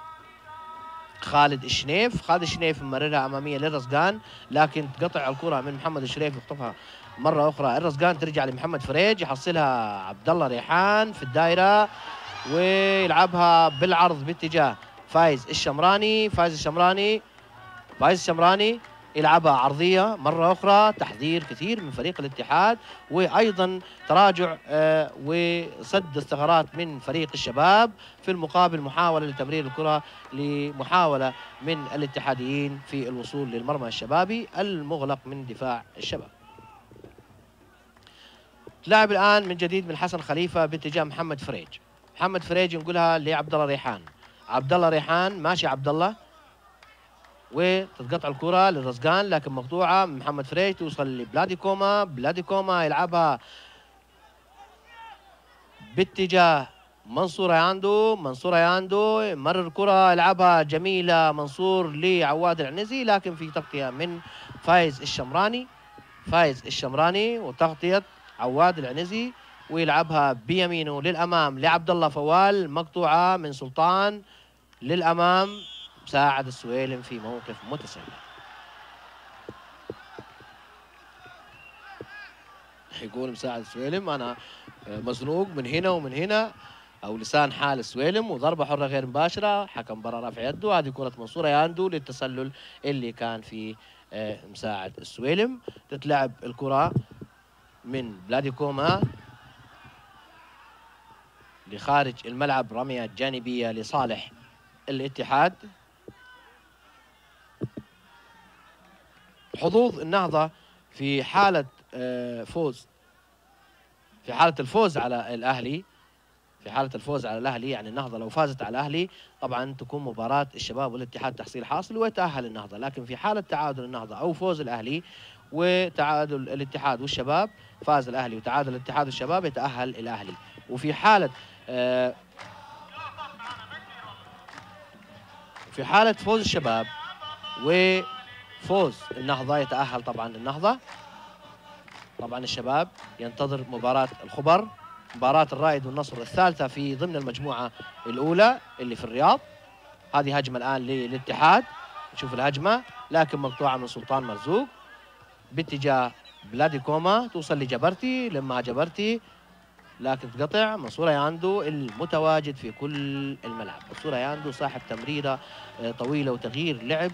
خالد الشنيف خالد الشنيف ممررها أمامية للرزقان لكن تقطع الكرة من محمد الشريف يخطفها مرة أخرى. الرزقان ترجع لمحمد فريج يحصلها عبد الله ريحان في الدائرة ويلعبها بالعرض باتجاه فايز الشمراني. فايز الشمراني فايز الشمراني. يلعبها عرضية مرة أخرى تحذير كثير من فريق الاتحاد وأيضا تراجع آه، وسد الثغرات من فريق الشباب في المقابل محاولة لتمرير الكرة لمحاولة من الاتحاديين في الوصول للمرمى الشبابي المغلق من دفاع الشباب. لاعب الآن من جديد من حسن خليفة باتجاه محمد فريج. محمد فريج ينقلها لعبد الله ريحان. عبد الله ريحان ماشي عبد الله؟ وتتقطع الكرة للرزقان لكن مقطوعة من محمد فريج توصل لبلادي كوما. بلادي كوما يلعبها باتجاه منصور ياندو منصور ياندو مرر الكرة يلعبها جميلة منصور لعواد العنزي لكن في تغطية من فايز الشمراني. فايز الشمراني وتغطية عواد العنزي ويلعبها بيمينه للأمام لعبد الله فوال مقطوعة من سلطان للأمام ساعد السويلم في موقف متسلل. يقول مساعد السويلم أنا مزنوق من هنا ومن هنا أو لسان حال السويلم وضربة حرة غير مباشرة حكم برا رفع يده. هذه كرة منصور ياندو للتسلل اللي كان في آه، مساعد السويلم. تتلعب الكرة من بلادي كوما لخارج الملعب رمية جانبية لصالح الاتحاد. حظوظ النهضة في حالة آه، فوز. في حالة الفوز على الأهلي في حالة الفوز على الأهلي يعني النهضة لو فازت على الأهلي طبعا تكون مباراة الشباب والاتحاد تحصيل حاصل ويتأهل النهضة. لكن في حالة تعادل النهضة أو فوز الأهلي وتعادل الاتحاد والشباب فاز الأهلي وتعادل الاتحاد والشباب يتأهل الأهلي. وفي حالة آه في حالة فوز الشباب وفوز النهضة يتأهل طبعا النهضة طبعا الشباب ينتظر مباراة الخبر مباراة الرائد والنصر الثالثة في ضمن المجموعة الأولى اللي في الرياض. هذه هجمة الآن للاتحاد. نشوف الهجمة لكن مقطوعة من سلطان مرزوق باتجاه بلادي كوما. توصل لجبرتي لما جبرتي لكن تقطع. منصور ياندو المتواجد في كل الملعب. منصور ياندو صاحب تمريرة آه، طويلة وتغيير لعب.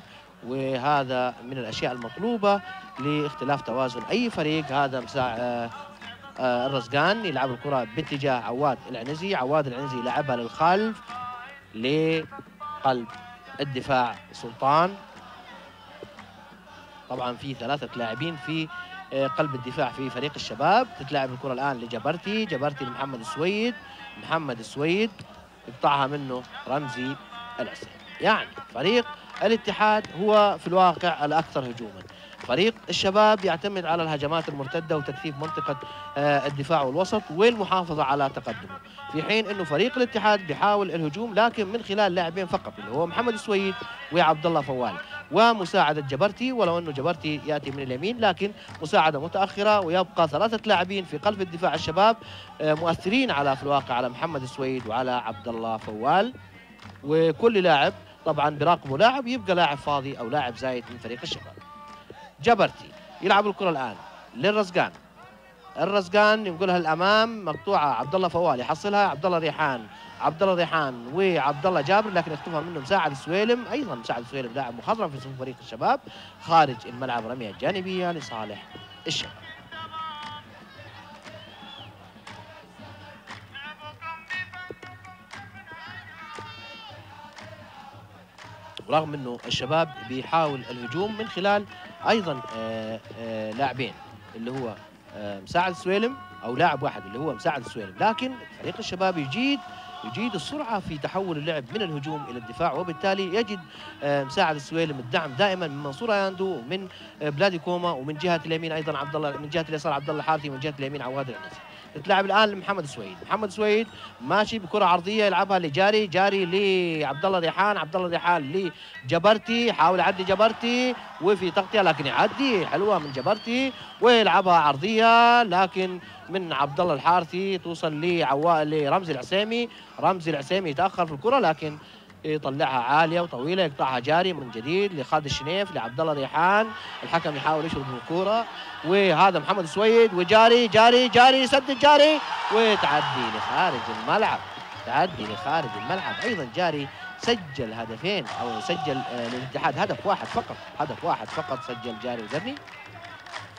وهذا من الأشياء المطلوبة لاختلاف توازن أي فريق. هذا مساع آه، آه، الرزقان يلعب الكرة باتجاه عواد العنزي. عواد العنزي لعبها للخلف لقلب الدفاع سلطان. طبعا في ثلاثة لاعبين في آه، قلب الدفاع في فريق الشباب. تتلعب الكرة الآن لجبرتي. جبرتي لمحمد السويد. محمد السويد يقطعها منه رمزي العسير يعني فريق الاتحاد هو في الواقع الأكثر هجوما. فريق الشباب يعتمد على الهجمات المرتدة وتكثيف منطقة آه، الدفاع والوسط والمحافظة على تقدمه. في حين أنه فريق الاتحاد بيحاول الهجوم لكن من خلال لاعبين فقط اللي هو محمد السويد وعبد الله فوال. ومساعدة جبرتي ولو أنه جبرتي يأتي من اليمين لكن مساعدة متأخرة ويبقى ثلاثة لاعبين في قلب الدفاع الشباب آه، مؤثرين على في الواقع على محمد السويد وعلى عبد الله فوال. وكل لاعب طبعا براقبه لاعب يبقى لاعب فاضي أو لاعب زايد من فريق الشباب. جبرتي يلعب الكرة الآن للرزقان. الرزقان ينقلها الأمام مقطوعة عبد الله فوال يحصلها. عبد الله ريحان عبد الله ريحان وعبد الله جابر لكن يخطفها منه مساعد السويلم أيضا مساعد السويلم لاعب مخضرم في فريق الشباب خارج الملعب رمية جانبية لصالح الشباب. ورغم إنه الشباب بيحاول الهجوم من خلال أيضا آه، آه، لاعبين اللي هو آه، مساعد السويلم أو لاعب واحد اللي هو مساعد السويلم لكن فريق الشباب يجيد يجيد السرعة في تحول اللعب من الهجوم إلى الدفاع وبالتالي يجد مساعد السويلم الدعم دائما من منصور ياندو ومن بلادي كوما ومن جهة اليمين أيضا عبد الله من جهة اليسار عبد الله الحارثي ومن جهة اليمين عواد العنزي. تتلعب الآن لمحمد سويد. محمد سويد ماشي بكرة عرضية يلعبها لجاري جاري لعبد الله ريحان عبد الله ريحان لجبرتي حاول يعدي جبرتي وفي تغطية لكن يعدي حلوة من جبرتي ويلعبها عرضية لكن من عبد الله الحارثي توصل لعوائل لرمزي العسيمي. رمزي العسيمي يتأخر في الكرة لكن يطلعها عالية وطويلة يقطعها جاري من جديد لخالد الشنيف لعبد الله ريحان. الحكم يحاول يشرب الكوره وهذا محمد سويد وجاري جاري جاري يسدد جاري. وتعدي لخارج الملعب. تعدي لخارج الملعب. أيضا جاري سجل هدفين أو سجل آه، للاتحاد. هدف واحد فقط. هدف واحد فقط سجل جاري وزرني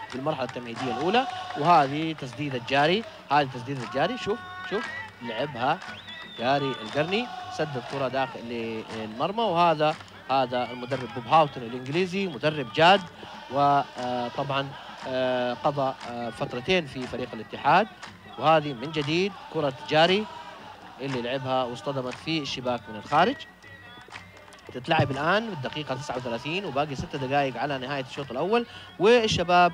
في المرحلة التمهيدية الأولى. وهذه تسديدة جاري. هذه تسديدة جاري. شوف شوف لعبها جاري القرني سدد كرة داخل للمرمى وهذا هذا المدرب بوب هاوتن الإنجليزي مدرب جاد وطبعا آه، قضى آه، فترتين في فريق الاتحاد وهذه من جديد كرة جاري اللي لعبها واصطدمت في الشباك من الخارج. تتلعب الآن بالدقيقة 39 وباقي ست دقائق على نهاية الشوط الأول والشباب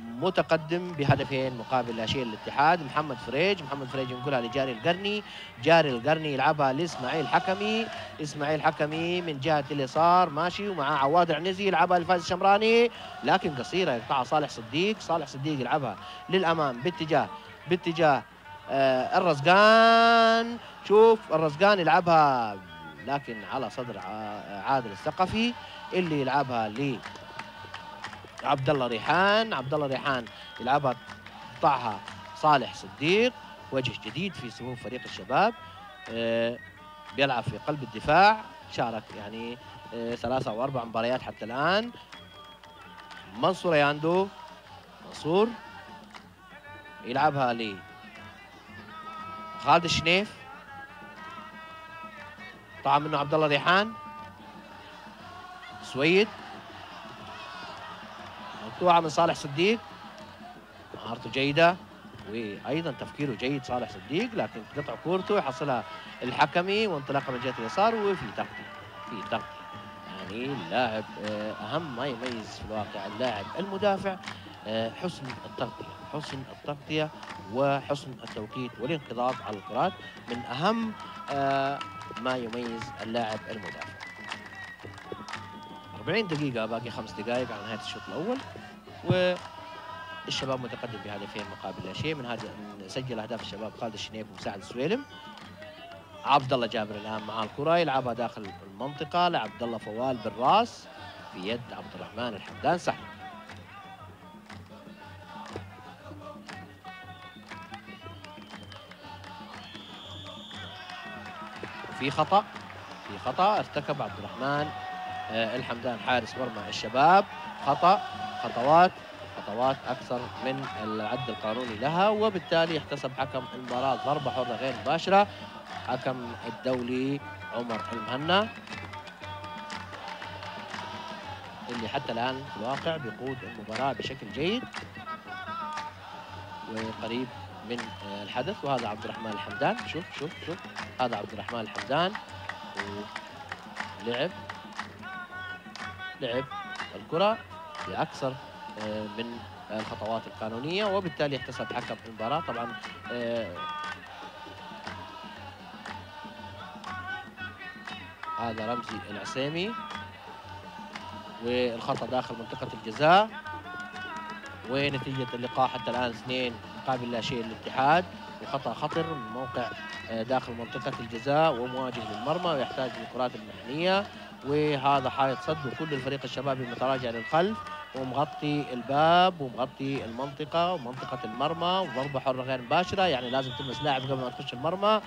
متقدم بهدفين مقابل لا شيء الاتحاد محمد فريج. محمد فريج ينقلها لجاري القرني. جاري القرني يلعبها لإسماعيل حكمي. إسماعيل حكمي من جهة اليسار ماشي ومعاه عواد عنزي يلعبها لفايز الشمراني. لكن قصيرة يقطعها صالح صديق. صالح صديق يلعبها للأمام باتجاه باتجاه آه الرزقان. شوف الرزقان يلعبها لكن على صدر عادل الثقفي اللي يلعبها ل عبد الله ريحان عبد الله ريحان يلعبها قطعها صالح صديق وجه جديد في صفوف فريق الشباب آه، بيلعب في قلب الدفاع شارك يعني آه، ثلاثة أو أربع مباريات حتى الآن. منصور ياندو منصور يلعبها لي خالد الشنيف. طبعا منه عبد الله ريحان. سويد. مقطوعة من صالح صديق. مهارته جيدة وأيضا تفكيره جيد صالح صديق لكن قطع كورته يحصلها الحكمي وانطلاقه من جهة اليسار وفي تغطيه في تغطيه يعني اللاعب آه، أهم ما يميز في الواقع اللاعب المدافع آه، حسن التغطية حسن التغطية وحسن التوقيت والانقضاض على الكرات من أهم آه، ما يميز اللاعب المدافع. 40 دقيقة باقي خمس دقائق على نهاية الشوط الأول. والشباب متقدم بهدفين مقابل لا شيء. من هذا سجل أهداف الشباب خالد الشنيف ومساعد السويلم. عبد الله جابر الآن مع الكرة يلعبها داخل المنطقة لعبد الله فوال بالراس في يد عبد الرحمن الحمدان. سهل. في خطأ في خطأ ارتكب عبد الرحمن آه، الحمدان حارس مرمى الشباب. خطأ خطوات خطوات أكثر من العد القانوني لها وبالتالي يحتسب حكم المباراة ضربة حرة غير مباشرة حكم الدولي عمر المهنا. اللي حتى الآن في الواقع بيقود المباراة بشكل جيد وقريب من الحدث وهذا عبد الرحمن الحمدان شوف شوف شوف هذا عبد الرحمن الحمدان ولعب لعب الكرة. بأكثر آه، من الخطوات القانونية وبالتالي يحتسب حكم المباراة. طبعا آه، هذا رمزي العسيمي. والخطأ داخل منطقة الجزاء. ونتيجة اللقاء حتى الآن اثنين مقابل لا شيء للاتحاد وخطأ خطر من موقع آه، داخل منطقة الجزاء ومواجه للمرمى ويحتاج للكرات المحنية وهذا حائط صد وكل الفريق الشبابي متراجع للخلف. ومغطي الباب ومغطي المنطقة ومنطقة المرمى وضربة حرة غير مباشرة. يعني لازم تلمس لاعب قبل ما تخش المرمى.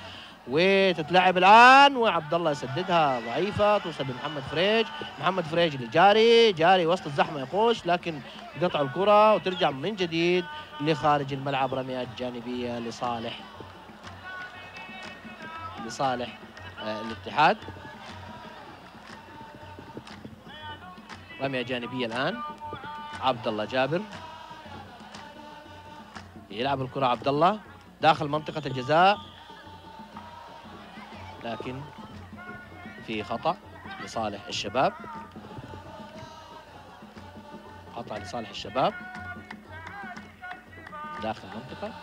وتتلعب الآن وعبد الله يسددها ضعيفة توصل لمحمد فريج. محمد فريج اللي جاري جاري وسط الزحمة يخش لكن قطع الكرة وترجع من جديد لخارج الملعب رميات جانبية لصالح. لصالح آه الاتحاد. رمية جانبية الآن. عبد الله جابر. يلعب الكرة عبد الله داخل منطقة الجزاء. لكن في خطأ لصالح الشباب. خطأ لصالح الشباب. داخل المنطقة.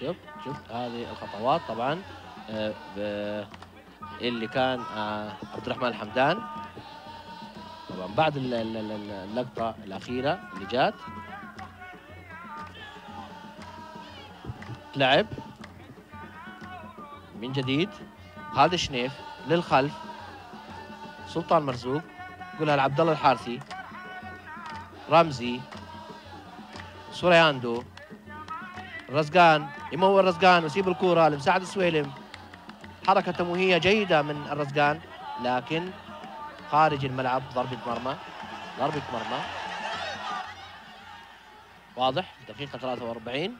شوف شوف هذه الخطوات طبعا. آه، اللي كان آه، عبد الرحمن الحمدان طبعا بعد اللقطة الأخيرة اللي جات. لعب من جديد. هذا شنيف للخلف. سلطان مرزوق. قولها لعبد الله الحارثي. رمزي. سورياندو. رزقان. يمول رزقان. ويسيب الكرة لمساعد السويلم حركة تمويهية جيدة من الرزقان لكن خارج الملعب ضربة مرمى ضربة مرمى. واضح دقيقة 43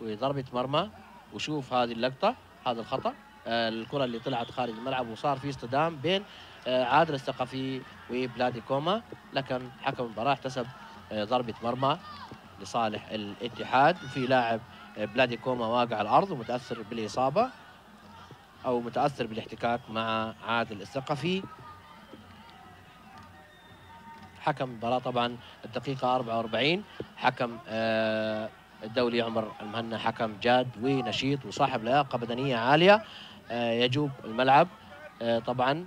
وضربة مرمى. وشوف هذه اللقطة هذا الخطأ. آه، الكرة اللي طلعت خارج الملعب وصار في اصطدام بين آه، عادل الثقفي وبلادي كوما. لكن حكم المباراة احتسب آه، ضربة مرمى لصالح الاتحاد. وفي لاعب بلادي كوما واقع على الأرض ومتأثر بالإصابة. أو متأثر بالاحتكاك مع عادل الثقفي. حكم المباراة طبعا الدقيقة 44 حكم الدولي عمر المهنا حكم جاد ونشيط وصاحب لياقة بدنية عالية آه، يجوب الملعب آه، طبعا.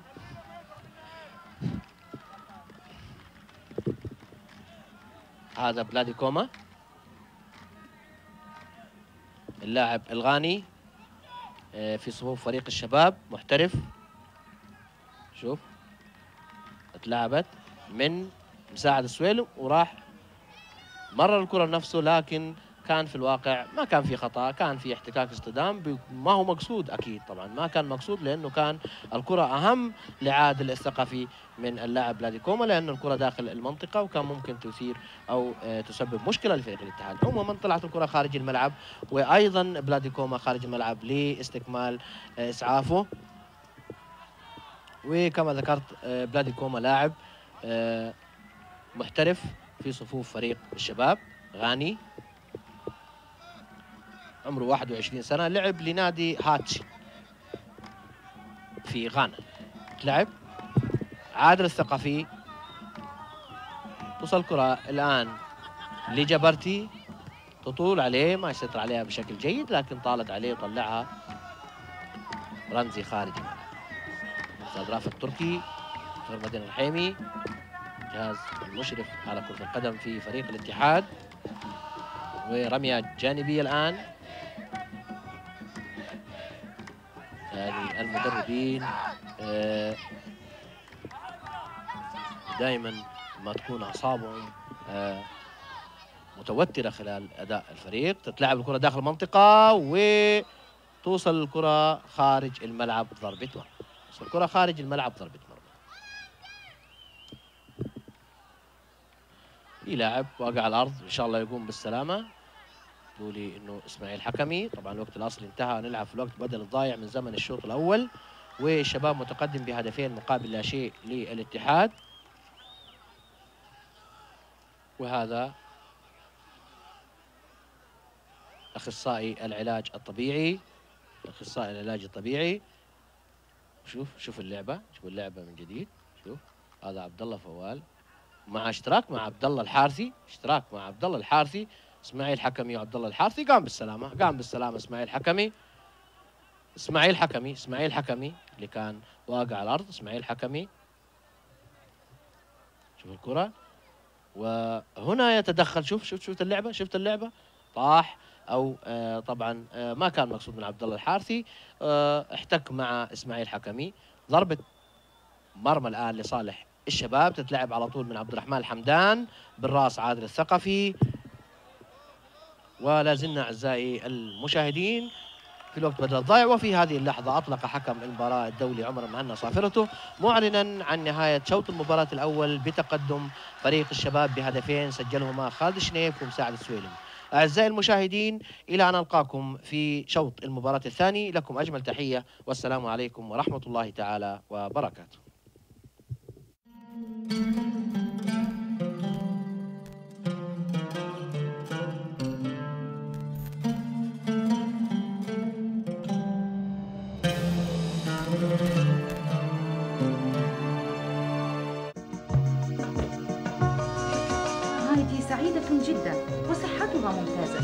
هذا بلادي كوما. اللاعب الغاني. آه، في صفوف فريق الشباب محترف. شوف. اتلعبت من مساعد السويلم وراح مرر الكرة نفسه لكن كان في الواقع ما كان في خطأ كان في احتكاك اصطدام ما هو مقصود أكيد طبعا ما كان مقصود لأنه كان الكرة أهم لعادل الثقفي من اللاعب بلادي كوما لأن الكرة داخل المنطقة وكان ممكن تثير أو آه، تسبب مشكلة لفريق الاتحاد. عموما طلعت الكرة خارج الملعب وأيضا بلادي كوما خارج الملعب لاستكمال آه، إسعافه. وكما ذكرت آه، بلادي كوما لاعب محترف في صفوف فريق الشباب غاني. عمره 21 سنة لعب لنادي هاتشي في غانا. لعب عادل الثقفي. توصل الكرة الآن لجبرتي. تطول عليه ما يسيطر عليها بشكل جيد لكن طالت عليه طلعها رمزي خارجي. أستاذ رافع التركي غير مدين الحيمي. جهاز المشرف على كرة القدم في فريق الاتحاد. ورمية جانبية الآن. هذه المدربين آه، دائما ما تكون أعصابهم آه، متوترة خلال أداء الفريق. تتلعب الكرة داخل المنطقة وتوصل الكرة خارج الملعب ضربة مرمى الكرة خارج الملعب ضربة مرمى. في لاعب واقع على الأرض إن شاء الله يقوم بالسلامة. قالوا لي إنه إسماعيل حكمي. طبعا الوقت الاصلي انتهى نلعب في الوقت بدل الضايع من زمن الشوط الأول. والشباب متقدم بهدفين مقابل لا شيء للاتحاد. وهذا أخصائي العلاج الطبيعي. أخصائي العلاج الطبيعي. شوف شوف اللعبة شوف اللعبة من جديد. شوف هذا عبد الله فوال. مع اشتراك مع عبد الله الحارثي. اشتراك مع عبد الله الحارثي. اسماعيل حكمي وعبد الله الحارثي. قام بالسلامة قام بالسلامة اسماعيل حكمي. اسماعيل حكمي اسماعيل حكمي اللي كان واقع على الأرض اسماعيل حكمي. شوف الكرة. وهنا يتدخل شوف شوف شفت اللعبة شفت اللعبة؟ طاح أو آه طبعا آه ما كان مقصود من عبد الله الحارثي. آه احتك مع اسماعيل حكمي. ضربة مرمى الآن لصالح الشباب تتلعب على طول من عبد الرحمن الحمدان بالراس عادل الثقفي. ولا زلنا أعزائي المشاهدين في الوقت بدل الضائع وفي هذه اللحظة أطلق حكم المباراة الدولي عمر مهنا صافرته معلنا عن نهاية شوط المباراة الأول بتقدم فريق الشباب بهدفين سجلهما خالد شنيف ومساعد السويلم. أعزائي المشاهدين إلى أن ألقاكم في شوط المباراة الثاني لكم أجمل تحية والسلام عليكم ورحمة الله تعالى وبركاته. جدا وصحتها ممتازة.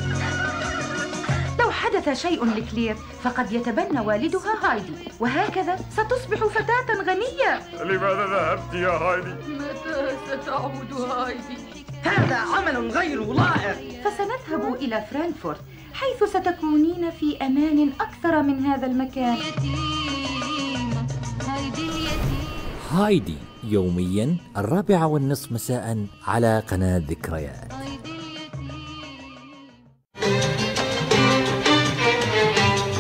لو حدث شيء لكلير فقد يتبنى والدها هايدي وهكذا ستصبح فتاة غنية. لماذا ذهبت يا هايدي؟ متى ستعود هايدي؟ هذا عمل غير لائق. فسنذهب إلى فرانكفورت حيث ستكونين في أمان أكثر من هذا المكان. هايدي يوميا الرابعة والنصف مساء على قناة ذكريات.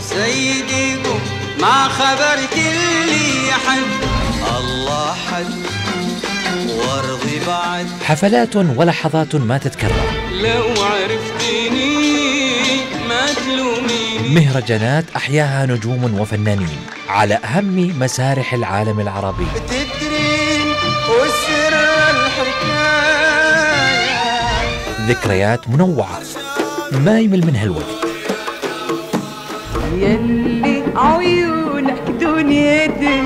سيدي قم ما خبرت اللي حد الله حد وارضي بعد. حفلات ولحظات ما تتكرر. لو عرفتيني ما تلوميني. مهرجانات أحياها نجوم وفنانين. على أهم مسارح العالم العربي. تدرين وسر الحكاية. ذكريات منوعة. ما يمل منها الوقت يلي عيونك دنيتي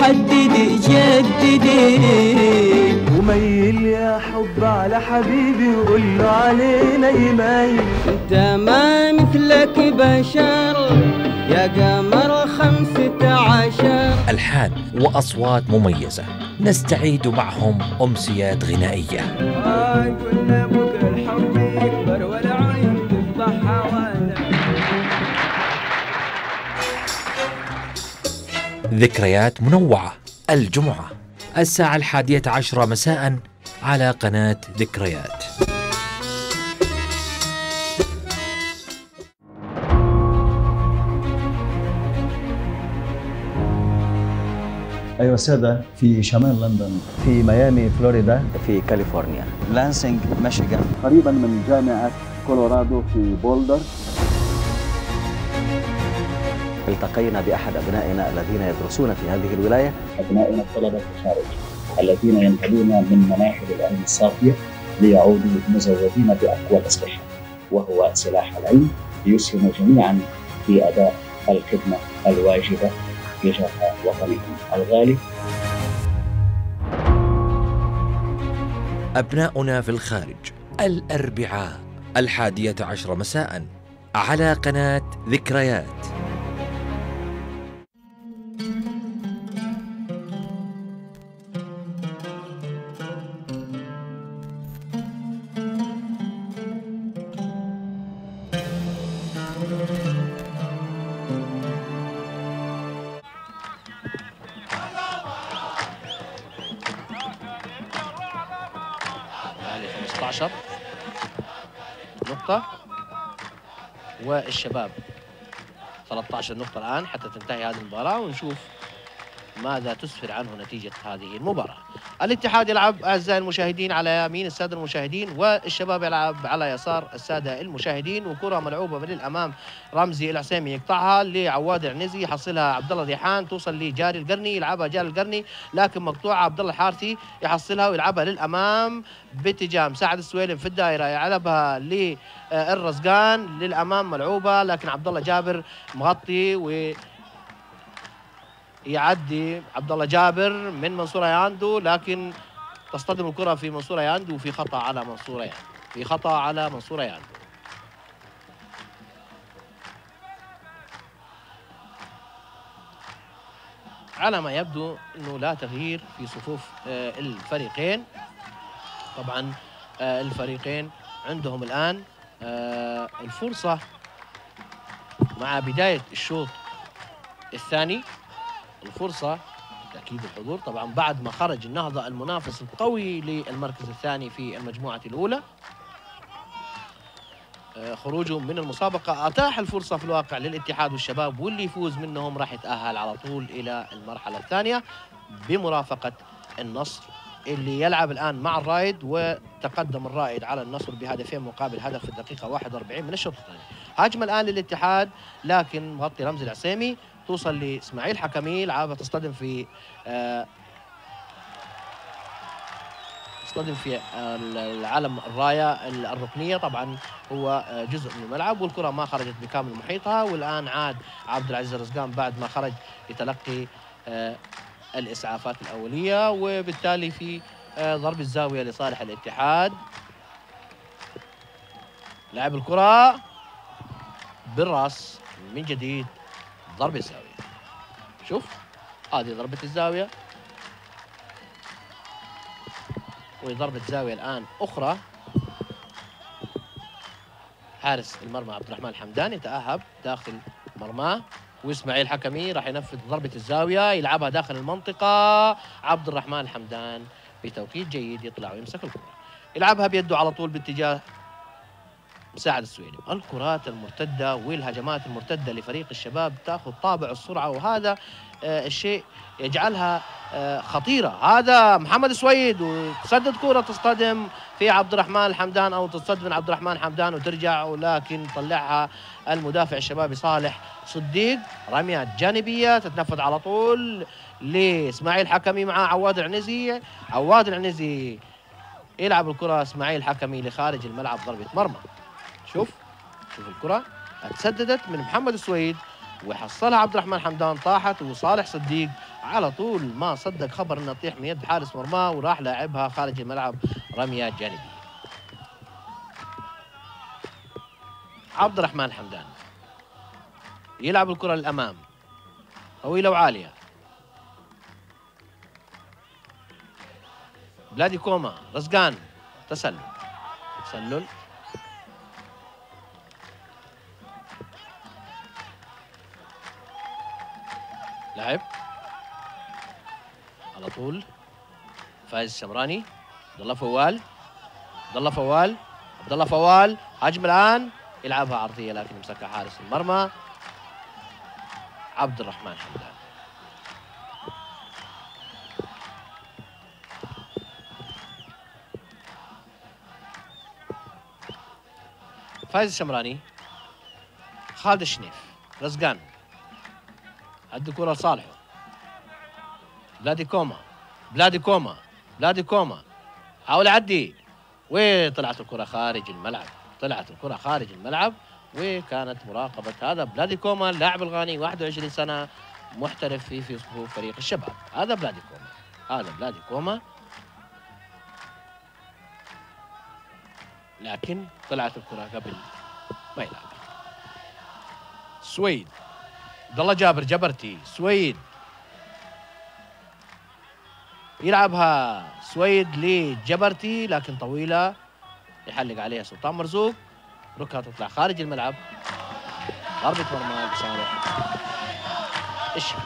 حددي جددي. وميل يا حب على حبيبي وقول له علينا يميل. انت ما مثلك بشر. يا قمر خمسة عشر ألحان وأصوات مميزة. نستعيد معهم أمسيات غنائية. آه قلنا بكرة الحب يكبر والعين تفضح ذكريات منوعة. الجمعة. الساعة الحادية عشرة مساء على قناة ذكريات. أيها السادة في شمال لندن. في ميامي فلوريدا. في كاليفورنيا. لانسينج ميشيغان. قريبا من جامعة كولورادو في بولدر. التقينا بأحد أبنائنا الذين يدرسون في هذه الولاية. أبنائنا الطلبة الخارج الذين ينهلون من مناهل العلم الصافية ليعودوا مزودين بأقوى الأسلحة وهو سلاح العلم. ليسهموا جميعا في أداء الخدمة الواجبة. تجاه وطنهم الغالي. أبناؤنا في الخارج الأربعاء الحادية عشر مساء على قناة ذكريات. والشباب 13 نقطة الآن حتى تنتهي هذه المباراة ونشوف ماذا تسفر عنه نتيجة هذه المباراة؟ الاتحاد يلعب أعزائي المشاهدين على يمين السادة المشاهدين والشباب يلعب على يسار السادة المشاهدين وكرة ملعوبة من الأمام رمزي العسيمي يقطعها لعواد العنزي يحصلها عبد الله ريحان توصل لجاري القرني يلعبها جاري القرني لكن مقطوعة عبد الله الحارثي يحصلها ويلعبها للأمام باتجاه مساعد السويلم في الدائرة يلعبها للرزقان للأمام ملعوبة لكن عبد الله جابر مغطي و يعدي عبد الله جابر من منصور ياندو لكن تصطدم الكرة في منصور ياندو وفي خطأ على منصور ياندو في خطأ على منصور ياندو على ما يبدو إنه لا تغيير في صفوف آه، الفريقين. طبعا آه، الفريقين عندهم الآن آه، الفرصة مع بداية الشوط الثاني. الفرصة تأكيد الحضور. طبعا بعد ما خرج النهضة المنافس القوي للمركز الثاني في المجموعة الأولى. آه، خروجه من المسابقة. أتاح الفرصة في الواقع للاتحاد والشباب واللي يفوز منهم راح يتأهل على طول إلى المرحلة الثانية بمرافقة النصر اللي يلعب الآن مع الرائد وتقدم الرائد على النصر بهدفين مقابل هدف في الدقيقة 41 من الشوط الثاني. هجمة الآن للاتحاد لكن مغطي رمزي العسيمي توصل لإسماعيل حكمي لعبها تصطدم في آه، تصطدم في آه، العلم الراية الركنية. طبعا هو آه، جزء من الملعب والكرة ما خرجت بكامل محيطها. والآن عاد عبد العزيز الرزقان بعد ما خرج لتلقي الإسعافات الأولية. وبالتالي في ضرب الزاوية لصالح الاتحاد. لعب الكرة بالراس من جديد. ضرب الزاويه شوف. هذه ضربة الزاوية. وضربة زاوية الآن أخرى. حارس المرمى عبد الرحمن الحمدان يتأهب داخل مرماه وإسماعيل حكمي راح ينفذ ضربة الزاوية يلعبها داخل المنطقة. عبد الرحمن الحمدان بتوقيت جيد يطلع ويمسك الكرة. يلعبها بيده على طول باتجاه مساعد السويلم الكرات المرتدة والهجمات المرتدة لفريق الشباب تأخذ طابع السرعة وهذا آه، الشيء يجعلها آه، خطيرة. هذا محمد السويد وتسدد كرة تصطدم في عبد الرحمن الحمدان أو تصطدم من عبد الرحمن الحمدان وترجع ولكن طلعها المدافع الشبابي صالح صديق. رميات جانبية تتنفذ على طول لإسماعيل حكمي مع عواد العنزي. عواد العنزي يلعب الكرة إسماعيل حكمي لخارج الملعب ضربة مرمى. شوف شوف الكرة تسددت من محمد السويد وحصلها عبد الرحمن حمدان طاحت وصالح صديق. على طول ما صدق خبر انها تطيح من يد حارس مرماه وراح لاعبها خارج الملعب رميات جانبية. عبد الرحمن حمدان يلعب الكرة للأمام. طويلة وعالية. بلادي كوما رزقان تسلل. تسلل. لعب على طول. فايز الشمراني عبد الله فوال. عبد الله فوال. عبد الله فوال. هجم الآن. يلعبها عرضية لكن يمسكها حارس المرمى. عبد الرحمن حمدان. فايز الشمراني. خالد الشنيف. رزقان. عد كرة لصالحه بلادي كوما بلادي كوما بلادي كوما. حاول يعدي وطلعت الكرة خارج الملعب؟ طلعت الكرة خارج الملعب. وكانت مراقبة هذا بلادي كوما اللاعب الغاني 21 سنة محترف في في صفوف فريق الشباب. هذا بلادي كوما هذا بلادي كوما. لكن طلعت الكرة قبل ما يلعب. سويد. عبد الله جابر جبرتي سويد. يلعبها سويد لجبرتي لكن طويلة. يحلق عليها سلطان مرزوق. ركها تطلع خارج الملعب. ضربة مرمى لصالح. الشباب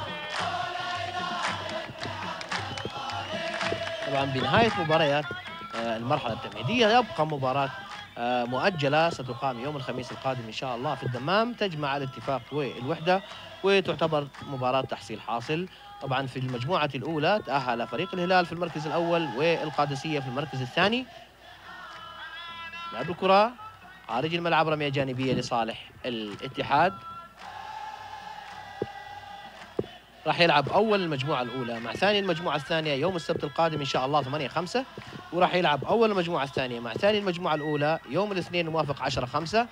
طبعا بنهاية مباريات آه، المرحلة التمهيدية يبقى مباراة مؤجلة ستقام يوم الخميس القادم إن شاء الله في الدمام تجمع الاتفاق والوحدة وتعتبر مباراة تحصيل حاصل. طبعا في المجموعة الأولى تأهل فريق الهلال في المركز الأول والقادسية في المركز الثاني. لعب الكرة خارج الملعب رمية جانبية لصالح الاتحاد. راح يلعب أول المجموعة الأولى مع ثاني المجموعة الثانية يوم السبت القادم إن شاء الله 8 5 وراح يلعب أول المجموعة الثانية مع ثاني المجموعة الأولى يوم الاثنين الموافق 10 5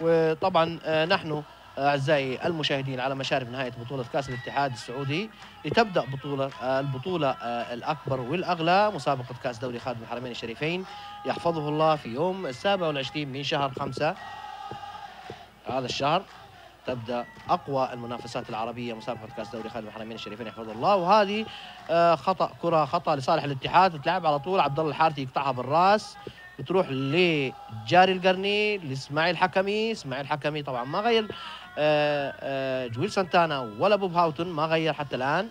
وطبعا آه، نحن أعزائي المشاهدين على مشارف نهاية بطولة كأس الاتحاد السعودي لتبدأ بطولة آه، البطولة آه، الأكبر والأغلى مسابقة كأس دوري خادم الحرمين الشريفين يحفظه الله في يوم السابع والعشرين من شهر خمسة. هذا الشهر تبدأ أقوى المنافسات العربية مسابقة كأس دوري خادم الحرمين الشريفين يحفظه الله. وهذه آه، خطأ كرة خطأ لصالح الاتحاد تلعب على طول. عبد الله الحارثي يقطعها بالراس بتروح لجاري القرني لإسماعيل حكمي. إسماعيل حكمي طبعا ما غير جويل سانتانا ولا بوب هاوتن ما غير حتى الآن.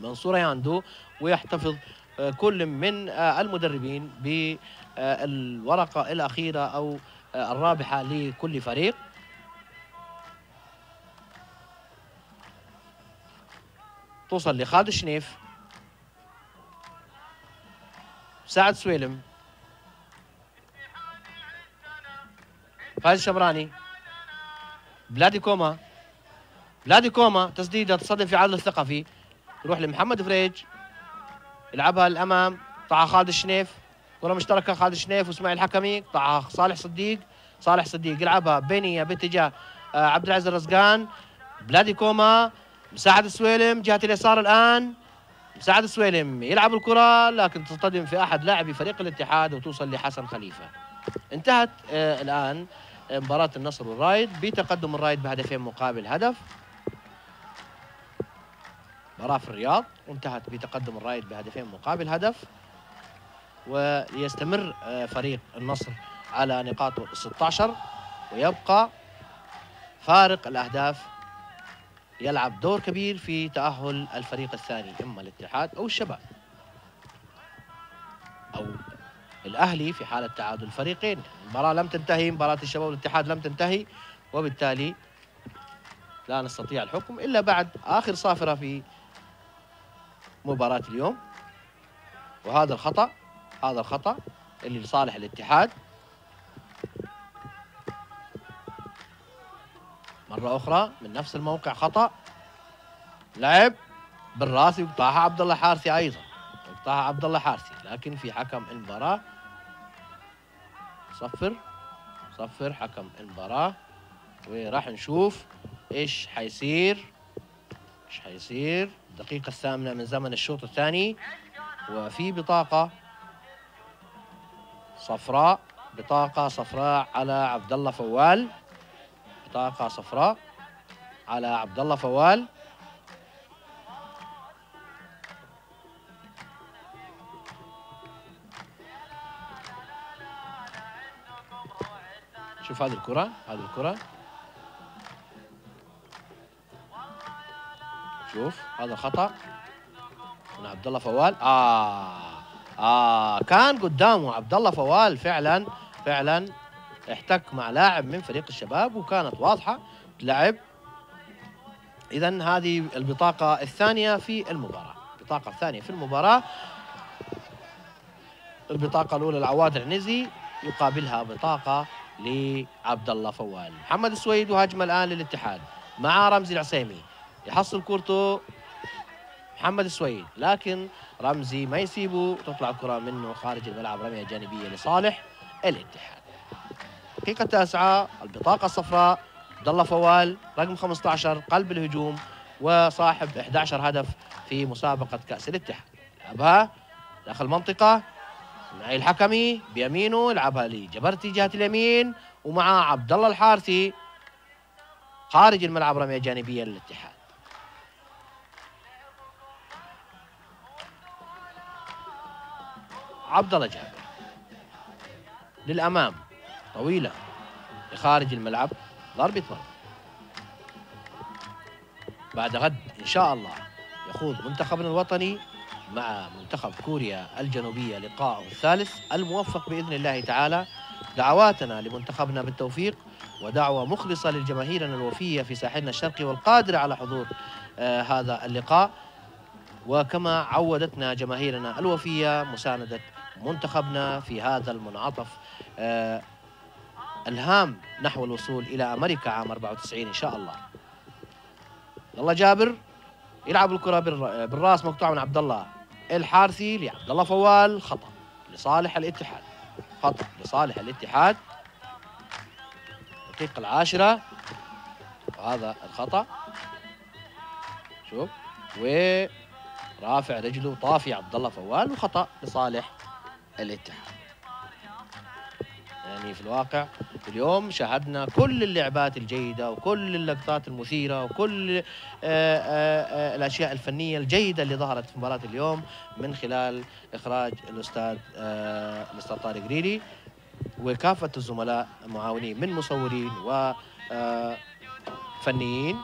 منصور ياندو ويحتفظ آه، كل من آه، المدربين بالورقة الأخيرة أو آه، الرابحة لكل فريق. توصل لخالد الشنيف سعد سويلم. فايز الشمراني بلادي كوما. بلادي كوما تسديدة تصدم في عادل الثقفي. تروح لمحمد فريج. يلعبها للامام قطعها خالد الشنيف. كرة مشتركة خالد الشنيف وإسماعيل حكمي. قطعها صالح صديق. صالح صديق. يلعبها بينيه باتجاه عبد العزيز الرزقان. بلادي كوما. مساعد السويلم جهة اليسار الآن. مساعد السويلم يلعب الكرة لكن تصطدم في أحد لاعبي فريق الاتحاد وتوصل لحسن خليفة. انتهت آه، الآن مباراة النصر والرائد بتقدم الرائد بهدفين مقابل هدف. مباراة في الرياض وانتهت بتقدم الرايد بهدفين مقابل هدف. ويستمر آه، فريق النصر على نقاطه 16 ويبقى فارق الأهداف. يلعب دور كبير في تأهل الفريق الثاني إما الاتحاد أو الشباب. الأهلي في حالة تعادل الفريقين المباراة لم تنتهي مباراة الشباب والاتحاد لم تنتهي وبالتالي لا نستطيع الحكم إلا بعد آخر صافرة في مباراة اليوم. وهذا الخطأ هذا الخطأ اللي لصالح الاتحاد. مرة أخرى من نفس الموقع خطأ. لعب بالراس يقطعها عبد الله حارثي أيضا. يقطعها عبد الله حارثي لكن في حكم المباراة صفر. صفر حكم المباراة. وراح نشوف إيش حيصير. إيش حيصير. الدقيقة الثامنة من زمن الشوط الثاني. وفي بطاقة صفراء. بطاقة صفراء على عبد الله فوال. بطاقة صفراء على عبد الله فوال. شوف هذه الكرة هذه الكرة. شوف هذا خطأ. من عبد الله فوال. آه آه كان قدامه عبد الله فوال فعلا فعلا احتك مع لاعب من فريق الشباب وكانت واضحة. لعب. إذا هذه البطاقة الثانية في المباراة. البطاقة الثانية في المباراة. البطاقة الأولى العواد العنزي يقابلها بطاقة لعبد الله فوال. محمد السويد وهجمه الآن للاتحاد مع رمزي العسيمي يحصل كرته محمد السويد لكن رمزي ما يسيبه. تطلع الكرة منه خارج الملعب رمية جانبية لصالح الاتحاد. الدقيقة التاسعة البطاقة الصفراء عبد الله فوال رقم 15 قلب الهجوم وصاحب 11 هدف في مسابقة كأس الاتحاد. لعبها داخل المنطقة معي الحكمي بيمينه يلعبها لجبرتي جهة اليمين ومع عبد الله الحارثي خارج الملعب رمية جانبية للاتحاد. عبد الله جابر. للأمام طويلة لخارج الملعب ضربة مرمى بعد غد إن شاء الله يخوض منتخبنا الوطني مع منتخب كوريا الجنوبية لقاءه الثالث الموفق بإذن الله تعالى دعواتنا لمنتخبنا بالتوفيق ودعوة مخلصة لجماهيرنا الوفية في ساحلنا الشرقي والقادره على حضور آه هذا اللقاء. وكما عودتنا جماهيرنا الوفية مساندة منتخبنا في هذا المنعطف آه الهام نحو الوصول إلى أمريكا عام 94 إن شاء الله. الله جابر يلعب بالر- بالراس مقطوعه من عبد الله. الحارثي لعبد الله فوال خطأ. لصالح الاتحاد. خطأ. لصالح الاتحاد. الدقيقة العاشرة. وهذا الخطأ. شوف. ورافع رجله طافي عبد الله فوال وخطأ لصالح الاتحاد. يعني في الواقع. اليوم شاهدنا كل اللعبات الجيدة وكل اللقطات المثيرة وكل آه، آه، آه، الأشياء الفنية الجيدة اللي ظهرت في مباراة اليوم من خلال إخراج الأستاذ الأستاذ طارق ريري وكافة الزملاء المعاونين من مصورين و فنيين.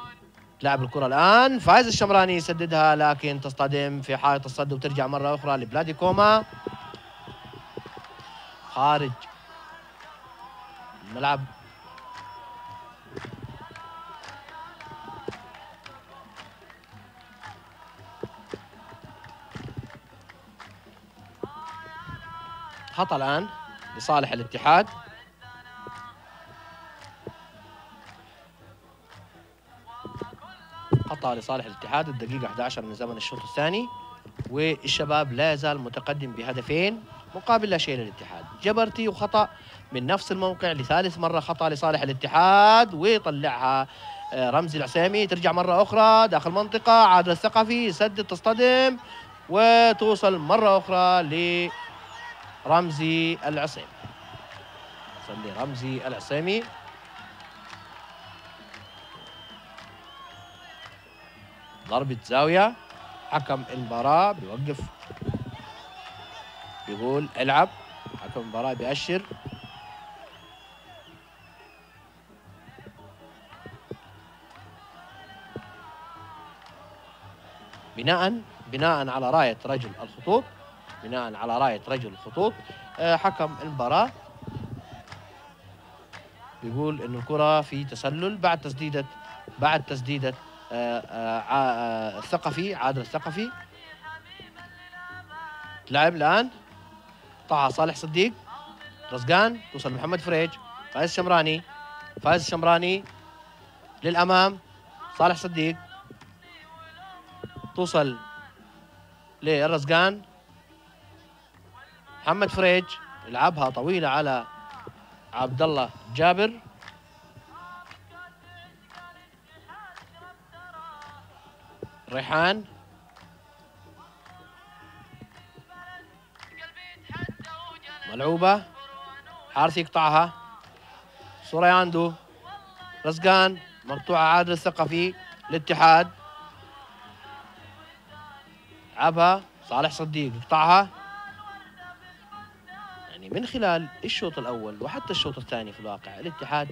لاعب الكرة الآن فايز الشمراني يسددها لكن تصطدم في حائط الصد وترجع مرة أخرى لبلادي كوما. خارج الملعب خطأ الآن لصالح الاتحاد. خطأ لصالح الاتحاد الدقيقة 11 من زمن الشوط الثاني والشباب لا يزال متقدم بهدفين مقابل لا شيء للاتحاد. جبرتي وخطأ من نفس الموقع لثالث مرة خطأ لصالح الاتحاد ويطلعها آه، رمزي العسيمي ترجع مرة أخرى داخل المنطقة عادل الثقفي يسدد تصطدم وتوصل مرة أخرى لرمزي العسيمي وصل لرمزي العسيمي ضربة زاوية حكم المباراة بيوقف بيقول العب حكم المباراة بيأشر. بناء بناء على راية رجل الخطوط بناء على راية رجل الخطوط آه، حكم المباراة. بيقول انه الكرة في تسلل بعد تسديدة بعد تسديدة آه، آه، الثقفي عادل الثقفي. لعب الآن. طه صالح صديق. رزقان توصل محمد فريج. فايز الشمراني. فايز الشمراني للأمام. صالح صديق. توصل للرزقان محمد فريج يلعبها طويلة على عبد الله جابر. ريحان. ملعوبة. حارث يقطعها. سورياندو. رزقان مقطوعة عادل الثقفي. الاتحاد. لعبها صالح صديق. يقطعها يعني من خلال الشوط الأول وحتى الشوط الثاني في الواقع الاتحاد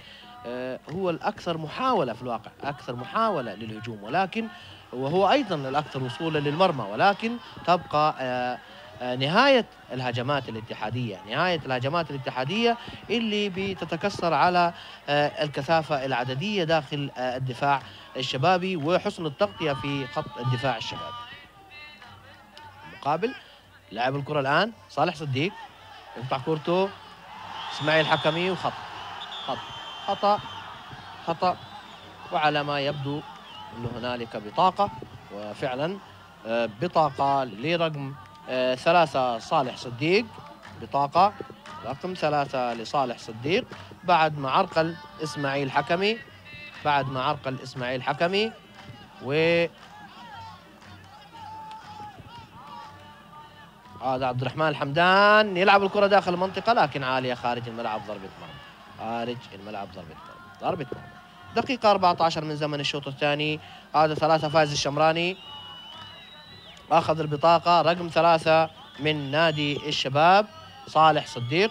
آه، هو الأكثر محاولة في الواقع أكثر محاولة للهجوم. ولكن وهو أيضا الأكثر وصولا للمرمى. ولكن تبقى آه، آه، نهاية الهجمات الاتحادية نهاية الهجمات الاتحادية اللي بتتكسر على الكثافة العددية داخل الدفاع الشبابي وحسن التغطية في خط الدفاع الشبابي. مقابل. لاعب الكرة الآن صالح صديق. يقطع كورته إسماعيل حكمي وخطأ خطأ خطأ. خطأ. وعلى ما يبدو أنه هنالك بطاقة. وفعلا آه، بطاقة لرقم آه، ثلاثة صالح صديق. بطاقة رقم ثلاثة لصالح صديق. بعد ما عرقل إسماعيل حكمي بعد ما عرقل إسماعيل حكمي و هذا عبد الرحمن الحمدان يلعب الكرة داخل المنطقة لكن عالية خارج الملعب ضربة مرمى. خارج الملعب ضربة مرمى ضربة مرمى. دقيقة 14 من زمن الشوط الثاني هذا ثلاثة فايز الشمراني. أخذ البطاقة رقم ثلاثة من نادي الشباب صالح صديق.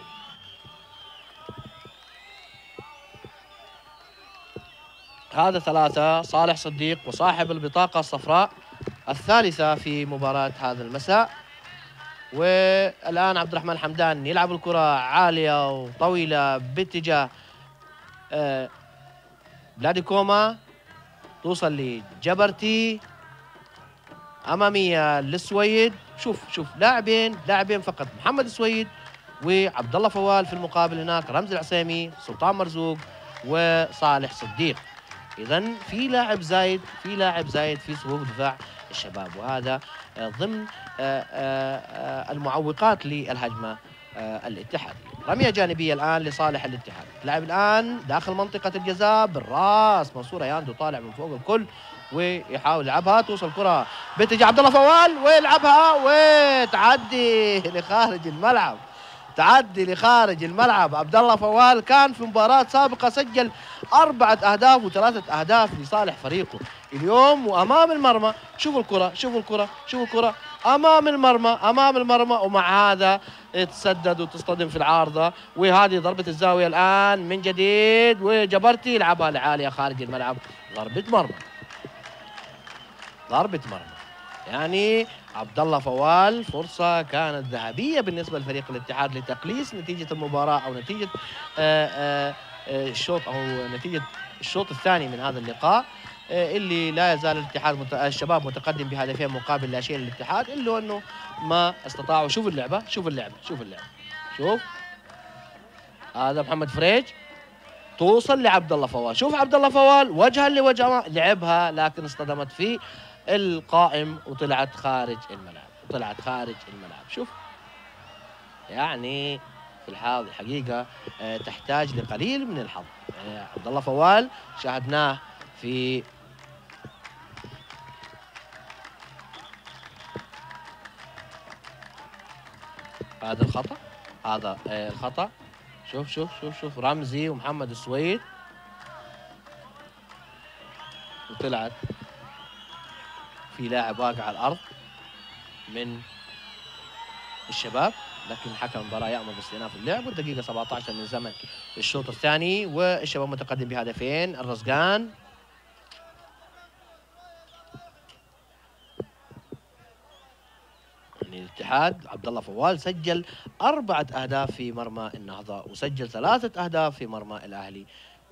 هذا ثلاثة صالح صديق وصاحب البطاقة الصفراء الثالثة في مباراة هذا المساء. والآن عبد الرحمن الحمدان يلعب الكرة عالية وطويلة باتجاه آه، بلادي كوما توصل لجبرتي أمامية للسويد شوف شوف لاعبين لاعبين فقط محمد السويد وعبد الله فوال في المقابل هناك رمزي العسيمي سلطان مرزوق وصالح صديق. اذا في لاعب زايد في لاعب زايد في صفوف دفاع الشباب وهذا ضمن آه، آه، المعوقات للهجمة الاتحادية. رمية جانبية الآن لصالح الاتحاد. اللاعب الآن داخل منطقة الجزاء بالراس. منصور ياندو طالع من فوق الكل ويحاول يلعبها. توصل كرة باتجاه عبد الله فوال ويلعبها وتعدي لخارج الملعب. تعدي لخارج الملعب. عبد الله فوال كان في مباراة سابقة سجل أربعة أهداف وثلاثة أهداف لصالح فريقه. اليوم وأمام المرمى شوفوا الكرة شوفوا الكرة شوفوا الكرة. أمام المرمى أمام المرمى ومع هذا تسدد وتصطدم في العارضة. وهذه ضربة الزاوية الآن من جديد وجبرتي يلعبها لعالية خارج الملعب. ضربة مرمى. ضربة مرمى. يعني عبد الله فوال فرصة كانت ذهبية بالنسبة لفريق الاتحاد لتقليص نتيجة المباراة أو نتيجة آه، آه، آه، الشوط أو نتيجة الشوط الثاني من هذا اللقاء اللي لا يزال الاتحاد مت... الشباب متقدم بهدفين مقابل لا شيء للاتحاد الا إنه ما استطاعوا. شوف اللعبة شوف اللعبة شوف اللعبة. شوف. هذا محمد فريج. توصل لعبد الله فوال. شوف عبد الله فوال وجها لوجه لعبها لكن اصطدمت في القائم وطلعت خارج الملعب طلعت خارج الملعب. شوف. يعني في الحال الحقيقة آه، تحتاج لقليل من الحظ. يعني عبد الله فوال شاهدناه في هذا الخطأ. هذا آه، الخطأ. شوف شوف شوف شوف. رمزي ومحمد السويد. وطلعت في لاعب واقع على الأرض من الشباب. لكن حكم المباراة يأمر باستئناف اللعب والدقيقة 17 من زمن الشوط الثاني والشباب متقدم بهدفين الرزقان. الاتحاد عبد الله فوال سجل أربعة أهداف في مرمى النهضة وسجل ثلاثة أهداف في مرمى الأهلي.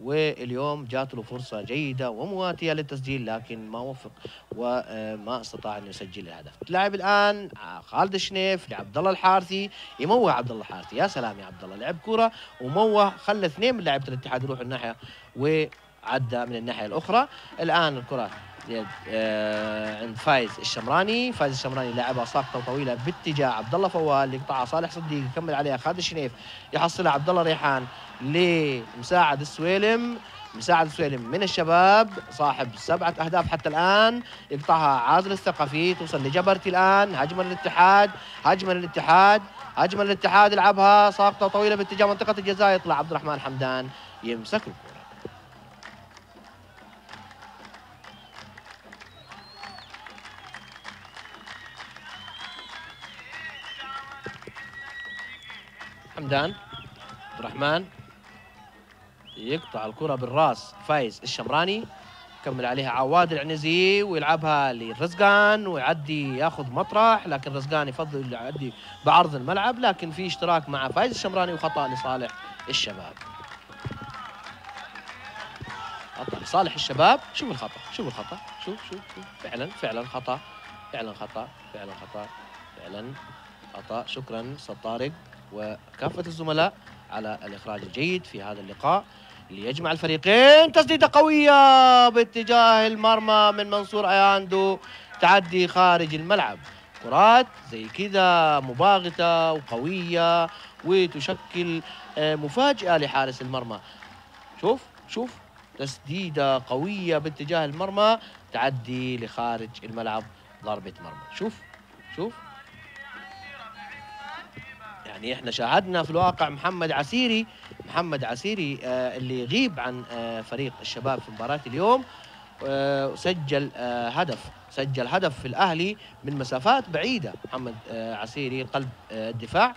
واليوم جات له فرصة جيدة ومواتية للتسجيل لكن ما وفق وما استطاع أن يسجل الهدف. تلعب الآن خالد الشنيف لعبد الله الحارثي يموه عبد الله الحارثي. يا سلام يا عبد الله لعب كرة وموه خلى اثنين من لاعبة الاتحاد يروحوا الناحية وعدى من الناحية الأخرى. الآن الكرة آه، عند فايز الشمراني. فايز الشمراني لعبها ساقطه طويلة باتجاه عبد الله فوال يقطعها صالح صديق يكمل عليها خالد الشنيف. يحصلها عبد الله ريحان لمساعد السويلم. مساعد السويلم من الشباب صاحب سبعة أهداف حتى الآن. يقطعها عازل الثقفي توصل لجبرتي الآن. هجمة للاتحاد هجمة للاتحاد هجمة للاتحاد. يلعبها ساقطة طويلة باتجاه منطقة الجزاء. يطلع عبد الرحمن حمدان يمسك الكرة حمدان عبد الرحمن. يقطع الكرة بالراس. فايز الشمراني. كمل عليها عواد العنزي ويلعبها للرزقان ويعدي ياخذ مطرح. لكن رزقان يفضل يعدي بعرض الملعب. لكن في اشتراك مع فايز الشمراني وخطأ لصالح الشباب. خطأ لصالح الشباب. شوف الخطأ. شوف الخطأ. شوف شوف شوف. فعلا فعلا خطأ. فعلا خطأ. فعلا خطأ. فعلا خطأ. شكرا طارق وكافة الزملاء على الإخراج الجيد في هذا اللقاء ليجمع الفريقين تسديدة قوية باتجاه المرمى من منصور أياندو تعدي خارج الملعب. كرات زي كذا مباغتة وقوية وتشكل آه، مفاجأة لحارس المرمى. شوف شوف تسديدة قوية باتجاه المرمى تعدي لخارج الملعب ضربة مرمى. شوف شوف. يعني إحنا شاهدنا في الواقع محمد عسيري محمد عسيري آه اللي يغيب عن آه فريق الشباب في مباراة اليوم. آه سجل آه هدف سجل هدف في الأهلي من مسافات بعيدة. محمد عسيري قلب الدفاع.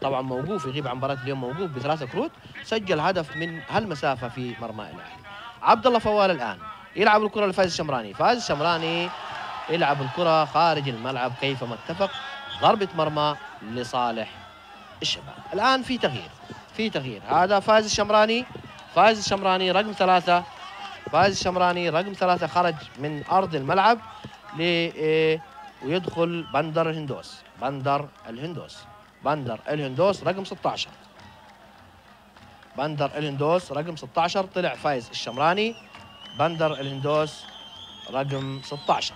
طبعا موقوف يغيب عن مباراة اليوم موقوف بثلاثة كروت. سجل هدف من هالمسافة في مرمى الأهلي. عبد الله فوال الآن يلعب الكرة لفايز الشمراني. فايز الشمراني يلعب الكرة خارج الملعب كيفما اتفق ضربة مرمى لصالح الشباب. الآن في تغيير. في تغيير. هذا فايز الشمراني. فايز الشمراني رقم ثلاثة. فايز الشمراني رقم ثلاثة خرج من أرض الملعب ل إيه، ويدخل بندر الهندوس. بندر الهندوس. بندر الهندوس رقم 16 بندر الهندوس رقم 16 طلع فايز الشمراني. بندر الهندوس رقم 16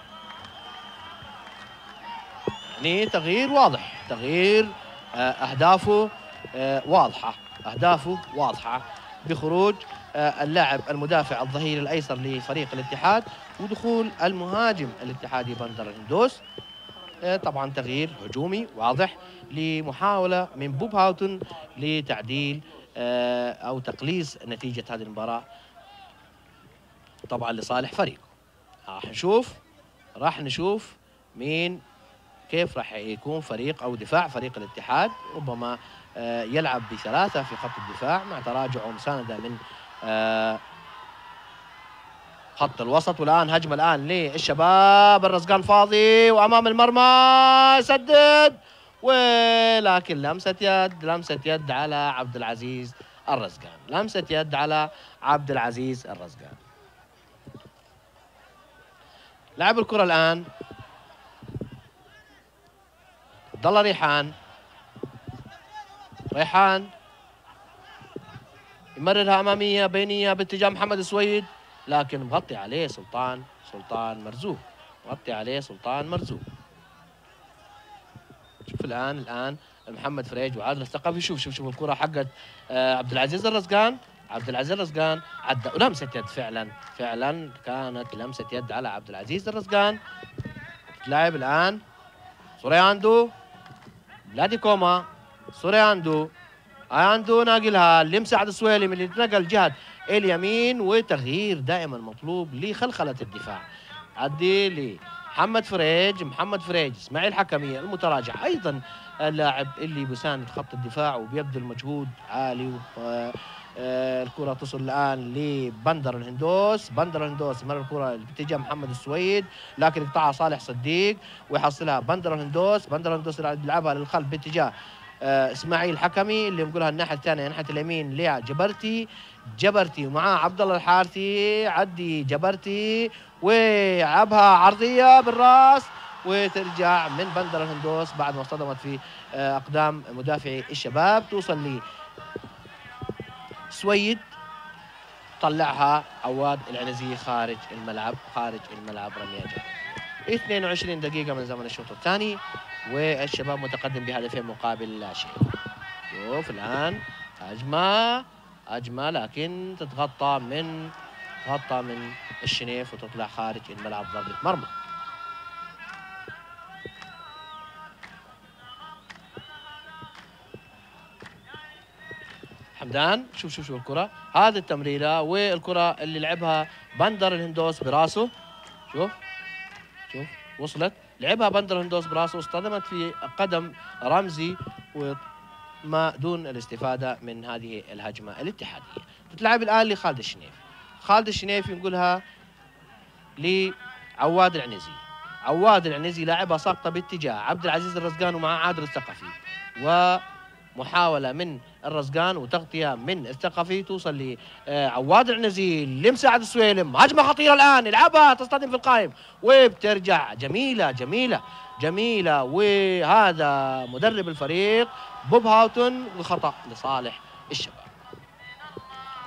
يعني تغيير واضح. تغيير آه، أهدافه آه، واضحة. أهدافه واضحة. بخروج آه، اللاعب المدافع الظهير الأيسر لفريق الاتحاد ودخول المهاجم الاتحادي بندر الهندوس طبعا تغيير هجومي واضح لمحاولة من بوب هاوتن لتعديل أو تقليص نتيجة هذه المباراة. طبعا لصالح فريقه. راح نشوف راح نشوف مين كيف راح يكون فريق أو دفاع فريق الاتحاد. ربما آه، يلعب بثلاثة في خط الدفاع مع تراجع ومسانده من آه، خط الوسط. والآن هجمة الآن للشباب. الرزقان فاضي وأمام المرمى. يسدد. ولكن لمسة يد لمسة يد على عبد العزيز الرزقان. لمسة يد على عبد العزيز الرزقان. لعب الكرة الآن عبد الله ريحان. ريحان. يمررها أمامية بينية باتجاه محمد السويد لكن مغطي عليه سلطان سلطان مرزوق. مغطي عليه سلطان مرزوق. شوف الآن الآن محمد فريج وعادل الثقفي شوف شوف شوف الكرة حقت آه عبد العزيز الرزقان. عبد العزيز الرزقان عدى ولمسه يد فعلا. فعلا كانت لمسة يد على عبد العزيز الرزقان. تلعب الآن. سورياندو بلادي كوما سورياندو اياندو ناقلها لمسعد السويلم اللي تنقل جهة اليمين وتغيير دائما مطلوب لخلخلة الدفاع. عدي لمحمد فريج محمد فريج إسماعيل حكمي المتراجع أيضا اللاعب اللي بيساند خط الدفاع وبيبذل مجهود عالي و الكرة تصل الآن لبندر الهندوس. بندر الهندوس مر الكرة باتجاه محمد السويد لكن يقطعها صالح صديق ويحصلها بندر الهندوس. بندر الهندوس يلعبها للخلف باتجاه آه، إسماعيل حكمي اللي نقولها الناحية الثانية ناحية اليمين لجبرتي جبرتي. ومعاه عبد الله الحارثي. عدي جبرتي. ويلعبها عرضية بالراس. وترجع من بندر الهندوس بعد ما اصطدمت في آه، أقدام مدافعي الشباب. توصل لي سويد. طلعها عواد العنزي خارج الملعب خارج الملعب رمية جاء 22 دقيقة من زمن الشوط الثاني والشباب متقدم بهدفين مقابل لا شيء. شوف الآن هجمة هجمة لكن تتغطى من تغطى من الشنيف وتطلع خارج الملعب ضربة مرمى. حمدان. شوف شوف شوف الكرة. هذه التمريرة والكرة اللي لعبها بندر الهندوس براسه. شوف شوف وصلت. لعبها بندر الهندوس براسه واصطدمت في قدم رمزي وما دون الاستفادة من هذه الهجمة الاتحادية. تتلعب الآن لخالد الشنيف. خالد الشنيف ينقلها لعواد العنزي. عواد العنزي لاعبها ساقطة باتجاه عبد العزيز الرزقان ومعاه عادل الثقفي. و محاوله من الرزقان وتغطية من الثقفي توصل لعواد العنزي لمساعد السويلم هجمه خطيره الآن يلعبها تصطدم في القائم وبترجع جميلة جميلة جميلة. وهذا مدرب الفريق بوب هاوتن وخطا لصالح الشباب.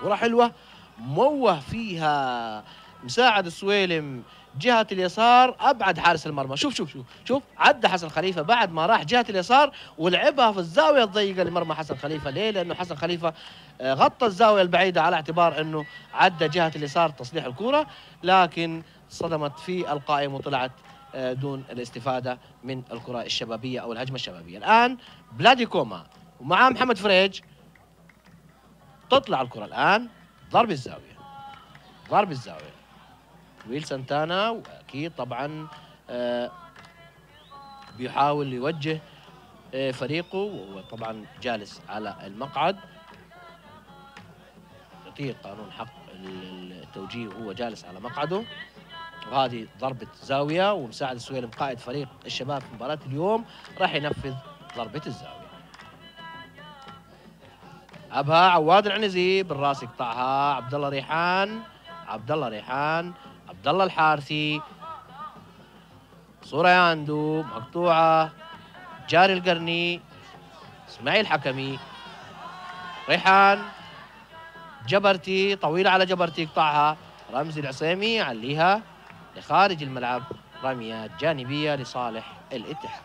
كرة حلوة موه فيها مساعد السويلم جهة اليسار أبعد حارس المرمى. شوف شوف شوف شوف عدى حسن خليفة بعد ما راح جهة اليسار ولعبها في الزاوية الضيقة لمرمى حسن خليفة. ليه؟ لأنه حسن خليفة آه، غطى الزاوية البعيدة على اعتبار أنه عدى جهة اليسار تصليح الكرة لكن صدمت في القائم وطلعت آه، دون الاستفادة من الكرة الشبابية أو الهجمة الشبابية. الآن بلادي كوما ومعاه محمد فريج. تطلع الكرة الآن ضربة زاوية. ضربة زاوية. ويل سانتانا وأكيد طبعا آه، بيحاول يوجه آه، فريقه وهو طبعا جالس على المقعد. يعطيه قانون حق التوجيه وهو جالس على مقعده. وهذه ضربة زاوية ومساعد السويلم قائد فريق الشباب في مباراة اليوم راح ينفذ ضربة الزاوية. أبها عواد العنزي بالراس يقطعها. عبد الله ريحان عبد الله ريحان. عبد الله الحارثي. صورة عنده مقطوعة. جاري القرني إسماعيل حكمي. ريحان جبرتي طويلة على جبرتي يقطعها رمزي العصيمي يعليها لخارج الملعب. رميات جانبية لصالح الاتحاد.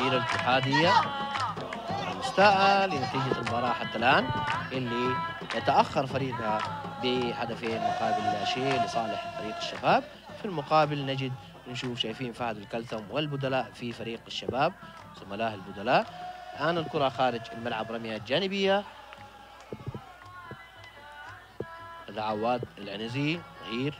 الاتحادية. مستاءة لنتيجة المباراة حتى الآن اللي يتأخر فريقها بهدفين مقابل لا شيء لصالح فريق الشباب. في المقابل نجد نشوف شايفين فهد الكلثم والبدلاء في فريق الشباب زملائه البدلاء. الآن الكرة خارج الملعب رميات جانبية. العواد العنزي ظهير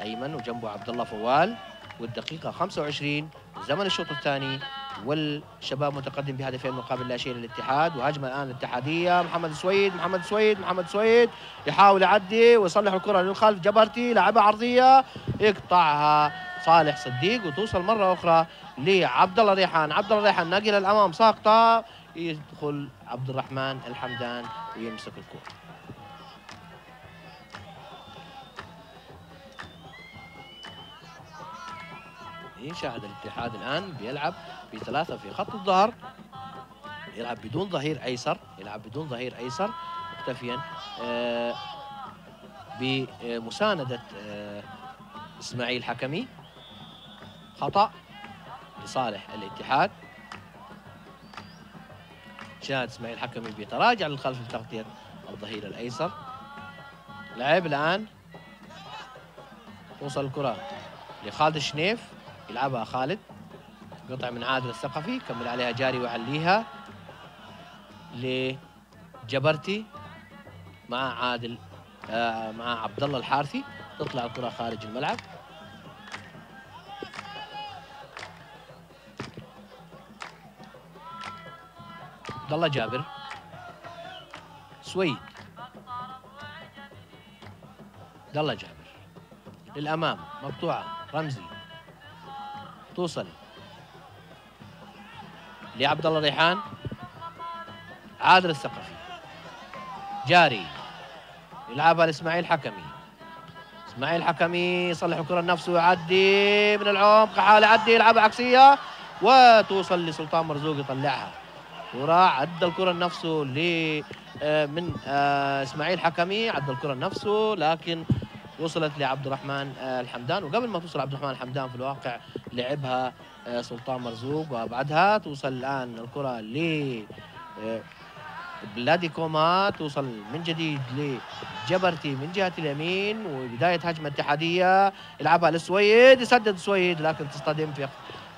أيمن وجنبه عبد الله فوال. والدقيقة 25 زمن الشوط الثاني. والشباب متقدم بهدفين مقابل لا شيء للاتحاد. وهجمة الآن الاتحادية. محمد سويد محمد سويد محمد سويد. يحاول يعدي ويصلح الكرة للخلف. جبرتي لعبها عرضية. يقطعها صالح صديق وتوصل مرة أخرى لعبد الله ريحان. عبد الله ريحان ناقل الأمام. ساقطة. يدخل عبد الرحمن الحمدان ويمسك الكره يشاهد الاتحاد الآن بيلعب بثلاثه في خط الظهر. يلعب بدون ظهير أيسر يلعب بدون ظهير أيسر مكتفيا آه بمساندة آه إسماعيل حكمي. خطأ لصالح الاتحاد. شاهد إسماعيل حكمي بيتراجع للخلف لتغطيه الظهير الأيسر. لعب الآن. توصل الكرة لخالد الشنيف يلعبها خالد. قطع من عادل الثقفي كمل عليها جاري وعليها لجبرتي مع عادل آه مع عبد الله الحارثي. تطلع الكرة خارج الملعب. عبد الله جابر. سويد عبد الله جابر. للأمام مقطوعة. رمزي. توصل. لعبد الله ريحان عادل الثقفي جاري يلعبها لاسماعيل حكمي. إسماعيل حكمي يصلح الكرة لنفسه ويعدي من العمق حاول يعدي يلعبها عكسية وتوصل لسلطان مرزوق يطلعها. كرة عدى الكرة لنفسه ل آه، من آه، إسماعيل حكمي عدى الكرة لنفسه لكن وصلت لعبد الرحمن آه، الحمدان. وقبل ما توصل عبد الرحمن الحمدان في الواقع لعبها سلطان مرزوق وبعدها توصل الآن الكرة ل بلادي كوما توصل من جديد لجبرتي من جهة اليمين وبداية هجمة اتحادية يلعبها للسويد يسدد سويد لكن تصطدم في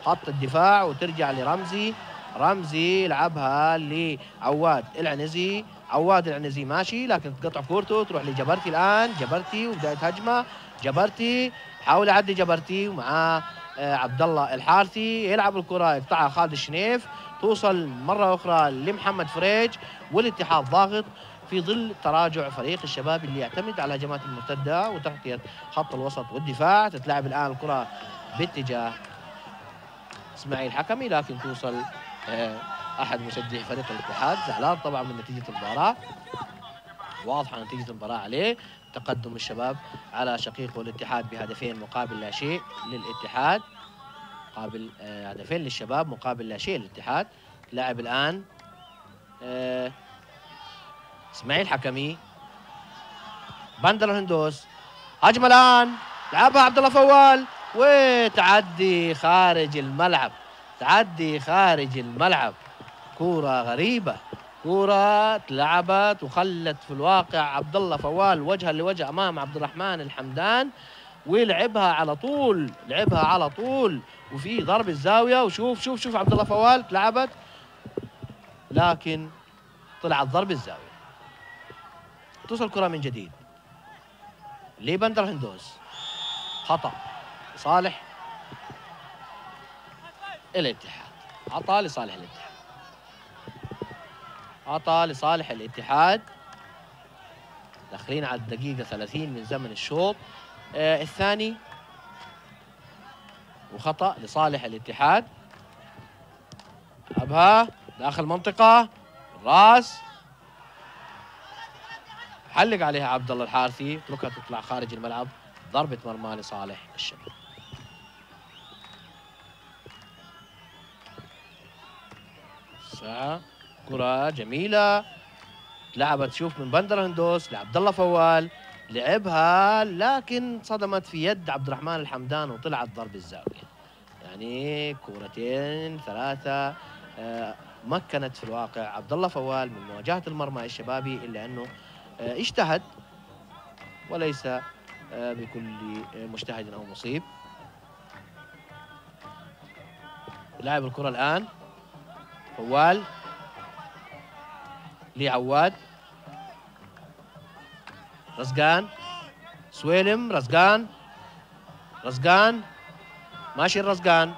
خط الدفاع وترجع لرمزي. رمزي يلعبها لعواد العنزي. عواد العنزي ماشي لكن تقطع كورته تروح لجبرتي الآن. جبرتي وبداية هجمة. جبرتي حاول يعدي جبرتي ومعاه آه، عبد الله الحارثي يلعب الكرة يقطعها خالد الشنيف. توصل مرة أخرى لمحمد فريج والاتحاد ضاغط في ظل تراجع فريق الشباب اللي يعتمد على الهجمات المرتدة وتغطية خط الوسط والدفاع. تتلعب الآن الكرة باتجاه إسماعيل حكمي لكن توصل آه، أحد مشجعي فريق الاتحاد. زعلان طبعا من نتيجة المباراة. واضحة نتيجة المباراة عليه. تقدم الشباب على شقيقه الاتحاد بهدفين مقابل لا شيء للاتحاد مقابل آه، هدفين للشباب مقابل لا شيء للاتحاد. لاعب الآن آه، إسماعيل حكمي بندر الهندوس هجمه الآن لعبها عبد الله فوال وتعدي خارج الملعب تعدي خارج الملعب كرة غريبة. كرة لعبت وخلت في الواقع عبد الله فوال وجها لوجه أمام عبد الرحمن الحمدان ولعبها على طول لعبها على طول. وفي ضرب الزاوية وشوف شوف شوف عبد الله فوال لعبت. لكن طلعت ضرب الزاوية. توصل كرة من جديد. لبندر هندوس خطأ. صالح. الاتحاد عطى لصالح الاتحاد عطى لصالح الاتحاد. داخلين على الدقيقة 30 من زمن الشوط. آه الثاني وخطأ لصالح الاتحاد. لعبها داخل منطقة. راس. حلق عليها عبد الله الحارثي. اتركها تطلع خارج الملعب. ضربة مرمى لصالح الشباب. ساعة كرة جميلة. لعبت شوف من بندر هندوس لعبد الله فوال. لعبها لكن صدمت في يد عبد الرحمن الحمدان وطلعت ضرب الزاوية. يعني كورتين ثلاثة آه، مكنت في الواقع عبد الله فوال من مواجهة المرمى الشبابي إلا أنه آه، اجتهد وليس آه، بكل مجتهد أو مصيب. لاعب الكرة الآن فوال. لعواد. رزقان. سويلم رزقان. رزقان. ماشي الرزقان.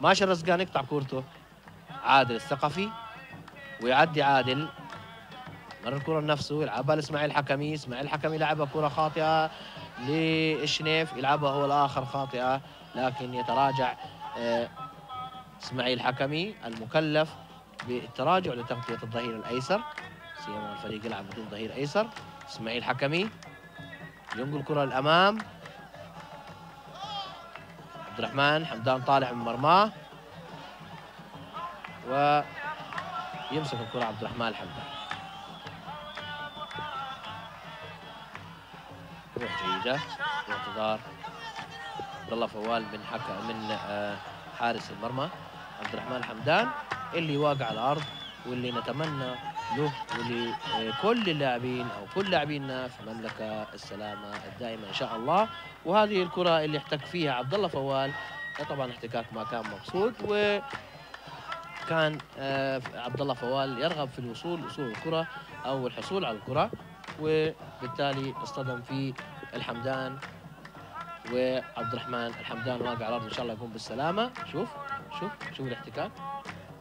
ماشي الرزقان يقطع كورته. عادل الثقفي. ويعدي عادل. مر الكرة لنفسه يلعبها لإسماعيل حكمي. إسماعيل حكمي لعبها كرة خاطئة للشنيف يلعبها هو الآخر خاطئة لكن يتراجع آه، إسماعيل حكمي المكلف بالتراجع لتغطية الظهير الأيسر. سيما الفريق يلعب بدون ظهير أيسر. إسماعيل حكمي ينقل كرة للأمام. عبد الرحمن حمدان طالع من مرماه. ويمسك الكرة عبد الرحمن الحمدان روح جيدة وانتظار عبد الله فوال من حكى من آه، حارس المرمى. عبد الرحمن الحمدان اللي واقع على الأرض واللي نتمنى له ولكل اللاعبين أو كل لاعبينا في المملكه السلامة الدائمة إن شاء الله. وهذه الكرة اللي احتك فيها عبد الله فوال. طبعا احتكاك ما كان مقصود و كان آه، عبد الله فوال يرغب في الوصول وصول الكرة أو الحصول على الكرة. وبالتالي اصطدم في الحمدان. وعبد الرحمن الحمدان واقع على الأرض إن شاء الله يكون بالسلامة. شوف شوف شوف الاحتكاك.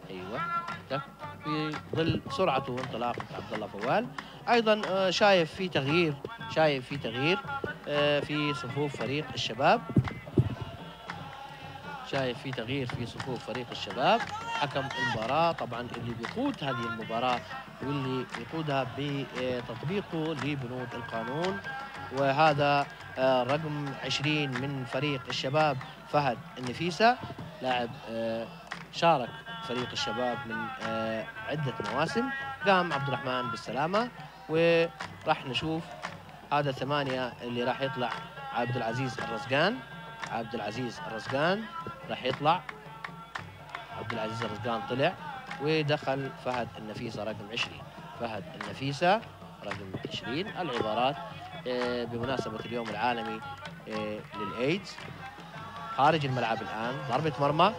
أيوه. احتك في ظل سرعته وانطلاقه عبد الله فوال. أيضا آه، شايف في تغيير شايف في تغيير آه، في صفوف فريق الشباب. شايف في تغيير في صفوف فريق الشباب. حكم المباراة. طبعا اللي بيقود هذه المباراة واللي يقودها بتطبيقه لبنود القانون. وهذا آه، رقم 20 من فريق الشباب فهد النفيسة لاعب شارك فريق الشباب من آه، عدة مواسم. قام عبد الرحمن بالسلامة وراح نشوف هذا ثمانية اللي راح يطلع. عبد العزيز الرزقان عبد العزيز الرزقان راح يطلع. عبد العزيز الرزقان طلع ودخل فهد النفيسة رقم 20 فهد النفيسة رقم 20 العبارات آه، بمناسبة اليوم العالمي آه، للإيدز. خارج الملعب الآن ضربة مرمى.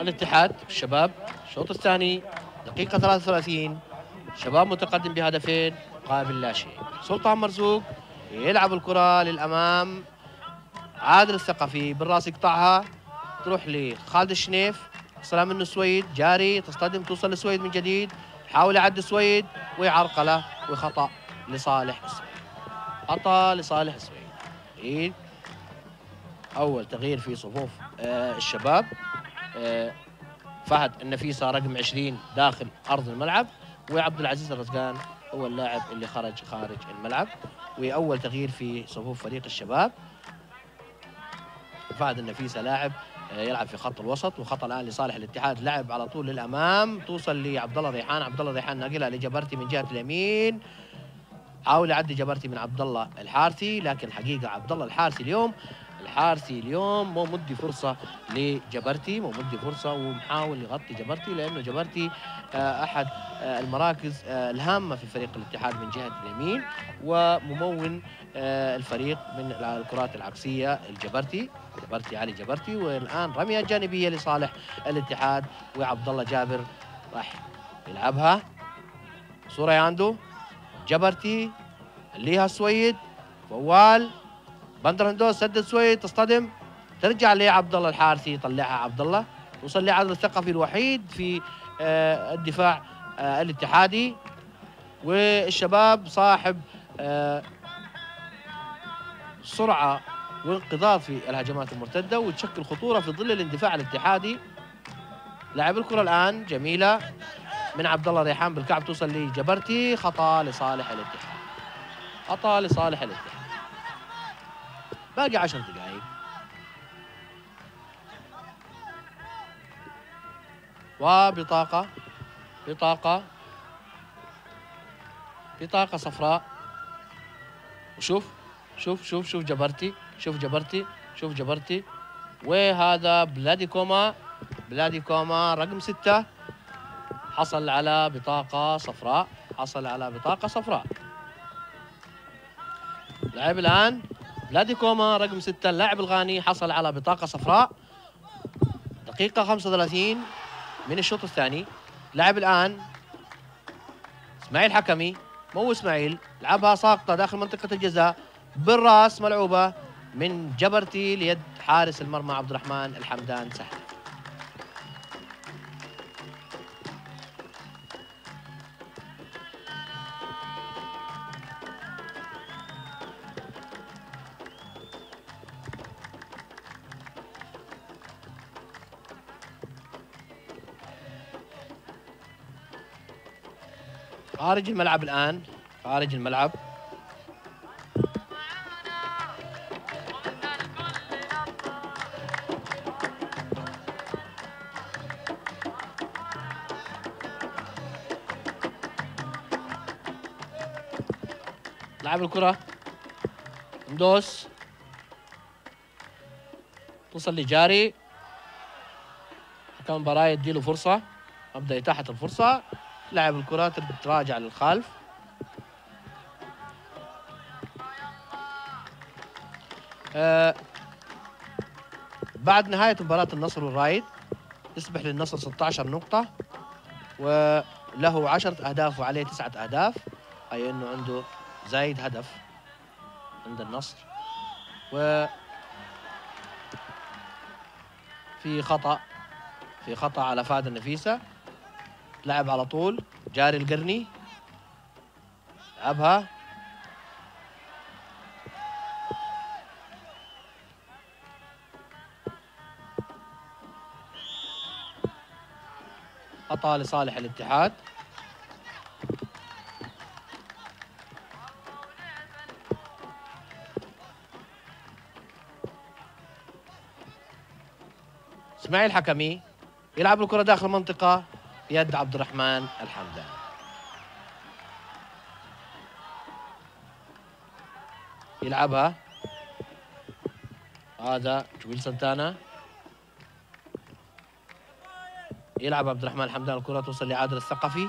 الاتحاد الشباب الشوط الثاني دقيقة 33 شباب متقدم بهدفين قابل لا شيء سلطان مرزوق يلعب الكرة للأمام عادل الثقفي بالرأس يقطعها تروح لخالد الشنيف سلام منه سويد جاري تصطدم توصل لسويد من جديد حاول يعدي سويد ويعرقله وخطأ لصالح سويد خطأ لصالح سويد عيد أول تغيير في صفوف آه الشباب. آه فهد النفيسة رقم 20 داخل أرض الملعب وعبد العزيز الرزقان هو اللاعب اللي خرج خارج الملعب وأول تغيير في صفوف فريق الشباب. فهد النفيسه لاعب آه، يلعب في خط الوسط وخطا الآن لصالح الاتحاد لعب على طول للأمام توصل لعبد الله ريحان عبد الله ريحان ناقلها لجبرتي من جهة اليمين. حاول يعدي جبرتي من عبد الله الحارثي لكن حقيقة عبد الله الحارثي اليوم الحارثي اليوم مو مدي فرصة لجبرتي مو مدي فرصة ومحاول يغطي جبرتي لأنه جبرتي آه، أحد آه، المراكز آه، الهامة في فريق الاتحاد من جهة اليمين وممون الفريق من الكرات العكسية الجبرتي جبرتي علي جبرتي والآن رمية جانبية لصالح الاتحاد وعبد الله جابر راح يلعبها. صوره عنده جبرتي ليها سويد فوال بندرندوس سدد سويد تصطدم. ترجع لعبد الله الحارثي يطلعها عبد الله وصل لعادل الثقفي الوحيد في آه، الدفاع آه، الاتحادي. والشباب صاحب آه، سرعة وانقضاض في الهجمات المرتدة وتشكل خطورة في ظل الاندفاع الاتحادي. لاعب الكرة الآن جميلة من عبد الله ريحان بالكعب توصل لجبرتي. خطأ لصالح الاتحاد. خطأ لصالح الاتحاد. باقي عشر دقائق وبطاقة بطاقة بطاقة صفراء. وشوف شوف شوف شوف جبرتي شوف جبرتي شوف جبرتي. وهذا بلادي كوما بلادي كوما رقم ستة. حصل على بطاقة صفراء حصل على بطاقة صفراء. لاعب الآن. بلادي كوما رقم ستة اللاعب الغاني حصل على بطاقة صفراء. دقيقة 35 من الشوط الثاني. لاعب الآن إسماعيل حكمي مو إسماعيل لعبها ساقطة داخل منطقة الجزاء. بالراس ملعوبة من جبرتي ليد حارس المرمى عبد الرحمن الحمدان سهل. خارج الملعب الآن. خارج الملعب. لعب الكرة. ندوس توصل لجاري. حكم المباراة يديله فرصة. مبدأ إتاحة الفرصة. لعب الكرة تراجع للخلف. آه بعد نهاية مباراة النصر والرايد يصبح للنصر 16 نقطة وله 10 أهداف وعليه تسعة أهداف. أي أنه عنده زايد هدف عند النصر. و في خطأ في خطأ على فهد النفيسة. لعب على طول. جاري القرني. لعبها. خطأ لصالح الاتحاد. إسماعيل حكمي يلعب الكرة داخل المنطقة بيد عبد الرحمن الحمدان. يلعبها. هذا جويل سانتانا يلعب عبد الرحمن الحمدان الكرة توصل لعادل الثقفي.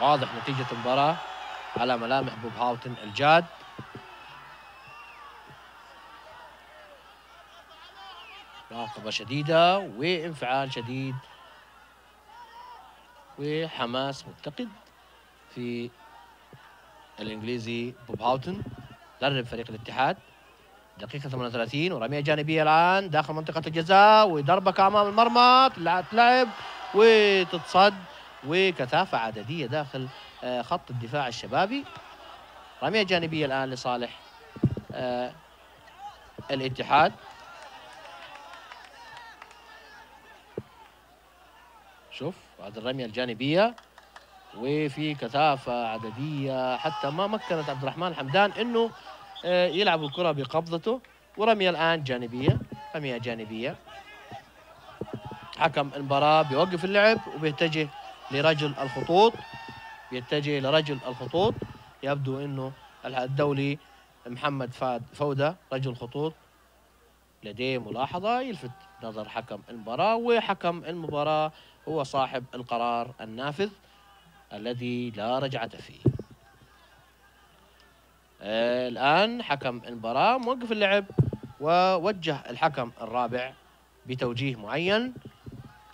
واضح نتيجة المباراة على ملامح بوب هاوتن الجاد. راقبة شديدة وإنفعال شديد وحماس متقد في الإنجليزي بوب هاوتن مدرب فريق الاتحاد. دقيقة 38 ورمية جانبية الآن داخل منطقة الجزاء وضربة أمام المرمى تلعب وتتصد وكثافة عددية داخل آه، خط الدفاع الشبابي. رمية جانبية الآن لصالح آه، الاتحاد. شوف هذه الرمية الجانبية وفي كثافة عددية حتى ما مكنت عبد الرحمن حمدان إنه آه، يلعب الكرة بقبضته. ورمية الآن جانبية رمية جانبية. حكم المباراة بيوقف اللعب وبيتجه لرجل الخطوط. بيتجه لرجل الخطوط. يبدو إنه الدولي محمد فاد فودة رجل الخطوط لديه ملاحظة يلفت نظر حكم المباراة وحكم المباراة هو صاحب القرار النافذ الذي لا رجعة فيه. آه الآن حكم المباراة موقف اللعب ووجه الحكم الرابع بتوجيه معين.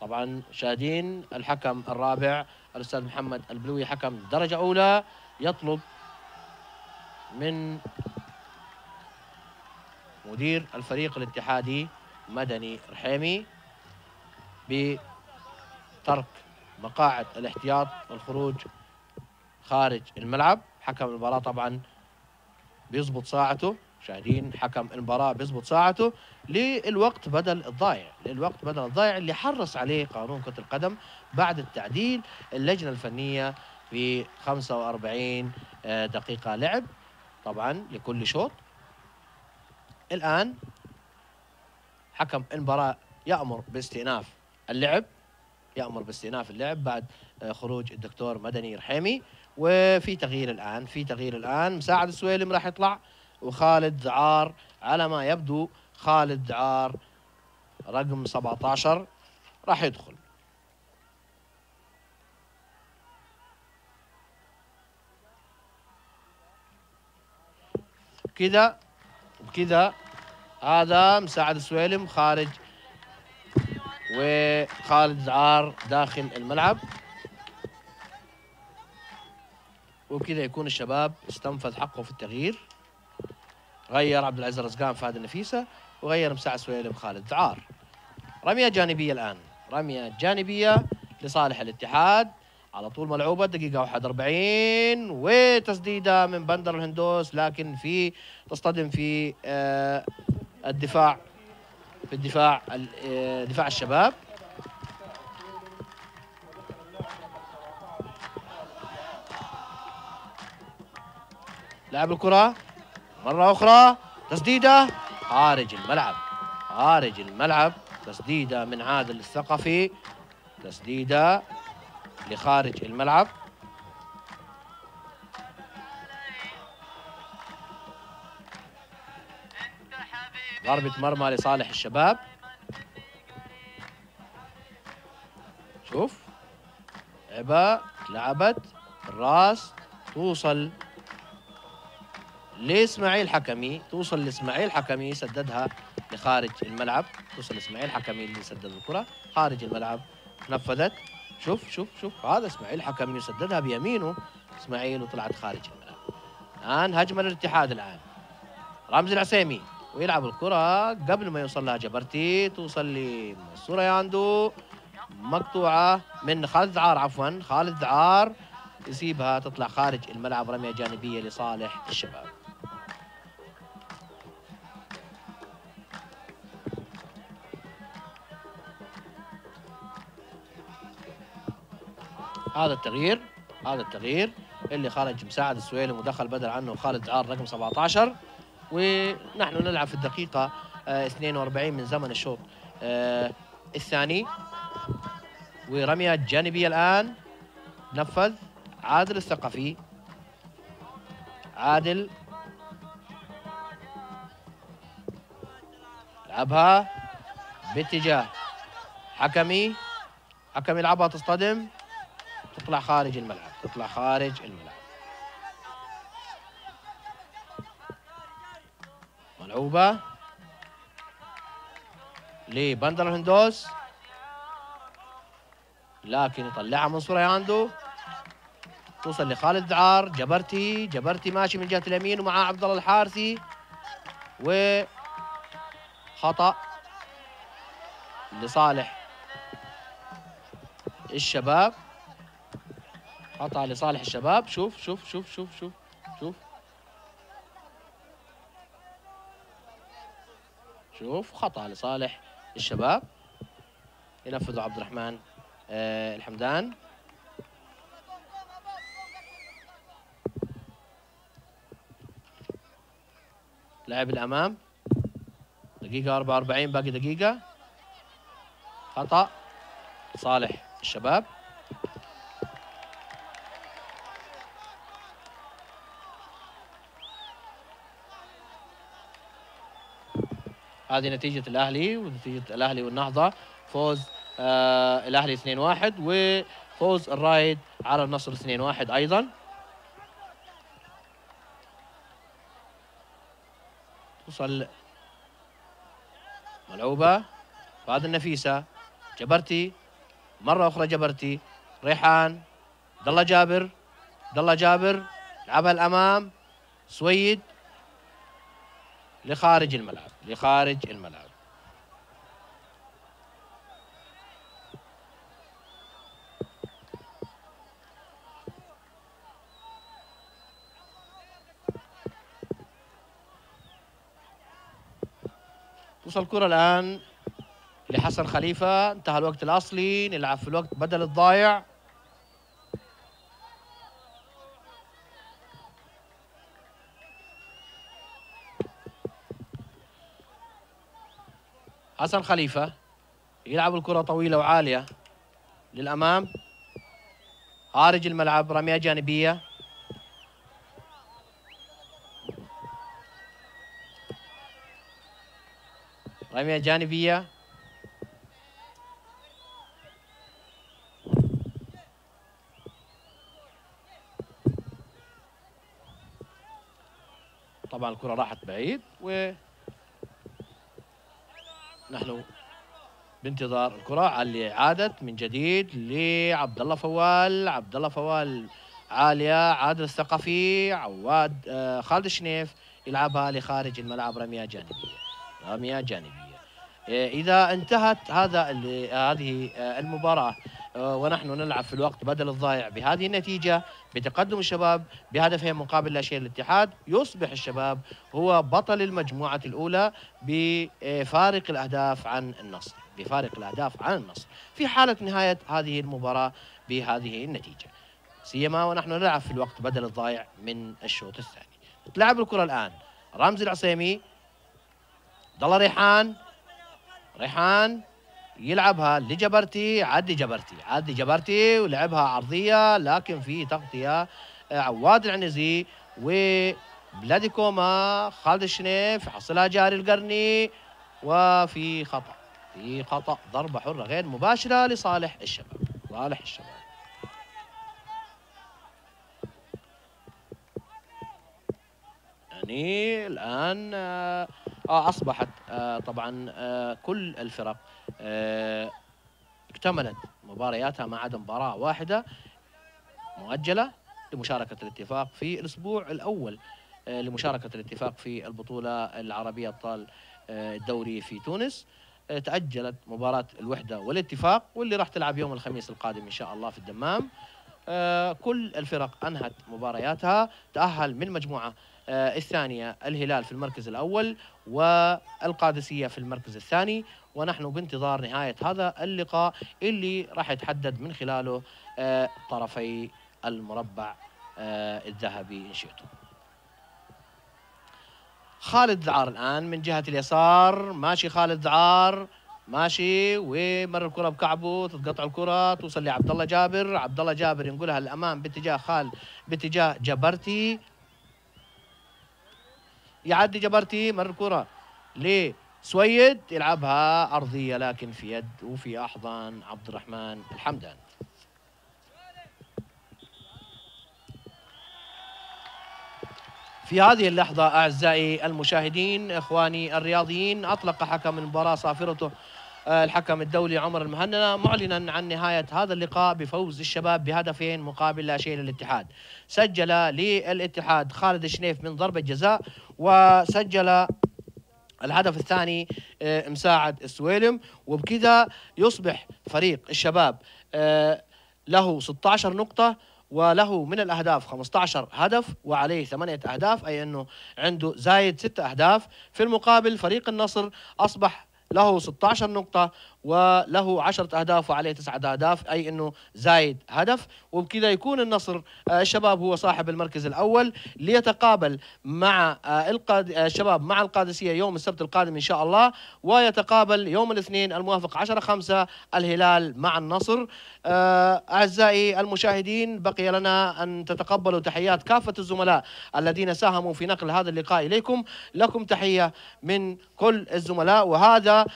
طبعا شاهدين الحكم الرابع الأستاذ محمد البلوي حكم درجة أولى يطلب من مدير الفريق الاتحادي مدني رحيمي بترك مقاعد الاحتياط والخروج خارج الملعب. حكم المباراة طبعا بيظبط ساعته. شاهدين حكم المباراة بيظبط ساعته. للوقت بدل الضايع للوقت بدل الضايع اللي حرص عليه قانون كرة القدم بعد التعديل. اللجنة الفنية في 45 آه، دقيقة لعب طبعا لكل شوط. الآن حكم المباراة يأمر باستئناف اللعب يأمر باستئناف اللعب بعد آه، خروج الدكتور مدني رحيمي. وفي تغيير الآن في تغيير الآن. مساعد السويلم راح يطلع وخالد دعار على ما يبدو خالد دعار رقم 17 راح يدخل. كذا كذا هذا مساعد السويلم خارج وخالد دعار داخل الملعب. وبكذا يكون الشباب استنفذ حقه في التغيير. غير عبد العزيز الرزقان فهد النفيسة وغير مساعد سويلم خالد دعار رمية جانبية الآن. رمية جانبية لصالح الاتحاد. على طول ملعوبة دقيقة 41 وتسديدة من بندر الهندوس لكن في تصطدم في آه الدفاع في الدفاع آه دفاع الشباب. لعب الكرة مرة أخرى تسديدة خارج الملعب خارج الملعب تسديدة من عادل الثقفي تسديدة لخارج الملعب. ضربة مرمى لصالح الشباب. شوف. لعبة لعبت. الراس توصل لإسماعيل حكمي. توصل لإسماعيل حكمي سددها لخارج الملعب. توصل لإسماعيل حكمي اللي سدد الكرة. خارج الملعب. نفذت. شوف شوف شوف. هذا إسماعيل حكمي سددها بيمينه. إسماعيل وطلعت خارج الملعب. الآن هجمة الاتحاد الآن. رمزي العسيمي. ويلعب الكرة قبل ما يوصل لها جبرتي. توصل لمنصورة ياندو مقطوعة من خالد دعار عفوا خالد دعار يسيبها تطلع خارج الملعب رمية جانبية لصالح الشباب. هذا التغيير هذا التغيير. اللي خرج مساعد السويلم ودخل بدل عنه خالد دعار رقم 17 ونحن نلعب في الدقيقة آه 42 من زمن الشوط. آه الثاني ورمية جانبية الآن. نفذ عادل الثقفي. عادل. لعبها باتجاه حكمي. حكمي يلعبها تصطدم. تطلع خارج الملعب تطلع خارج الملعب. ملعوبة لبندر الهندوس. لكن يطلعها من سورياندو توصل لخالد دعار جبرتي. جبرتي ماشي من جهة اليمين ومعاه عبد الله الحارثي. و خطأ لصالح الشباب. خطأ لصالح الشباب. شوف شوف شوف شوف شوف. شوف خطأ لصالح الشباب. ينفذه عبد الرحمن آه الحمدان. لعب الأمام. دقيقة 44 باقي دقيقة. خطأ صالح الشباب. هذه نتيجة الأهلي ونتيجة الأهلي والنهضة. فوز آه الأهلي 2-1 وفوز الرايد على النصر 2-1 أيضا. توصل ملعوبة فهذا النفيسة. جبرتي مرة أخرى جبرتي. ريحان عبد الله جابر عبد الله جابر لعبها الأمام سويد لخارج الملعب. لخارج الملعب. توصل الكرة الآن لحسن خليفة. انتهى الوقت الأصلي. نلعب في الوقت بدل الضايع. حسن خليفة يلعب الكرة طويلة وعالية للأمام. خارج الملعب رمية جانبية. رمية جانبية. طبعا الكرة راحت بعيد و نحن بانتظار الكرة اللي عادت من جديد لعبد الله فوال عبد الله فوال عالية عادل الثقفي عواد آه خالد الشنيف يلعبها لخارج الملعب رمية جانبية. رمية جانبية. آه إذا انتهت هذا هذه آه المباراة ونحن نلعب في الوقت بدل الضايع بهذه النتيجة بتقدم الشباب بهدفين مقابل لا شيء للاتحاد. يصبح الشباب هو بطل المجموعة الأولى بفارق الأهداف عن النصر. بفارق الأهداف عن النصر. في حالة نهاية هذه المباراة بهذه النتيجة. سيما ونحن نلعب في الوقت بدل الضايع من الشوط الثاني. تلعب الكرة الآن. رمزي العصيمي. الله ريحان. ريحان. يلعبها لجبرتي عدي جبرتي عدي جبرتي ولعبها عرضية لكن في تغطية آه، عواد العنزي وبلادي كوما خالد الشنيف حصلها جاري القرني وفي خطأ في خطأ ضربة حرة غير مباشرة لصالح الشباب صالح الشباب. يعني الآن آه آه، أصبحت آه طبعا كل الفرق اكتملت مبارياتها ما عدا مباراة واحدة مؤجلة لمشاركة الاتفاق في الأسبوع الأول آه، لمشاركة الاتفاق في البطولة العربية أبطال آه، الدوري في تونس. آه، تأجلت مباراة الوحدة والاتفاق واللي راح تلعب يوم الخميس القادم إن شاء الله في الدمام. آه، كل الفرق أنهت مبارياتها تأهل من المجموعة آه، الثانية الهلال في المركز الأول والقادسية في المركز الثاني. ونحن بانتظار نهاية هذا اللقاء اللي راح يتحدد من خلاله آه، طرفي المربع آه، الذهبي إن شئتم. خالد ذعار الآن من جهة اليسار. ماشي خالد ذعار ماشي. ومر الكرة بكعبه. تتقطع الكرة. توصل لعبد الله جابر. عبد الله جابر ينقلها للأمام باتجاه خال باتجاه جبرتي. يعدي جبرتي مر الكرة لسويد يلعبها أرضية لكن في يد وفي أحضان عبد الرحمن الحمدان. في هذه اللحظة أعزائي المشاهدين إخواني الرياضيين أطلق حكم المباراة صافرته الحكم الدولي عمر المهننة معلنا عن نهاية هذا اللقاء بفوز الشباب بهدفين مقابل لا شيء للاتحاد. سجل للاتحاد خالد الشنيف من ضربة جزاء وسجل الهدف الثاني آه، مساعد السويلم وبكذا يصبح فريق الشباب آه، له 16 نقطة وله من الأهداف 15 هدف وعليه ثمانية أهداف أي أنه عنده زايد ستة أهداف. في المقابل فريق النصر أصبح له 16 نقطة وله 10 أهداف وعليه تسعة أهداف أي أنه زايد هدف. وبكذا يكون النصر آه، الشباب هو صاحب المركز الأول. ليتقابل مع آه،. آه، الشباب مع القادسية يوم السبت القادم إن شاء الله. ويتقابل يوم الاثنين الموافق 10 5 الهلال مع النصر. أعزائي المشاهدين بقي لنا أن تتقبلوا تحيات كافة الزملاء الذين ساهموا في نقل هذا اللقاء إليكم. لكم تحية من كل الزملاء. وهذا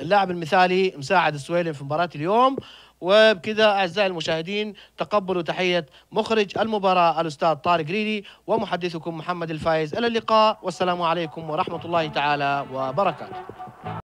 اللاعب المثالي مساعد السويلم في مباراة اليوم وبكذا أعزائي المشاهدين تقبلوا تحية مخرج المباراة الأستاذ طارق ريدي ومحدثكم محمد الفايز. إلى اللقاء والسلام عليكم ورحمة الله تعالى وبركاته.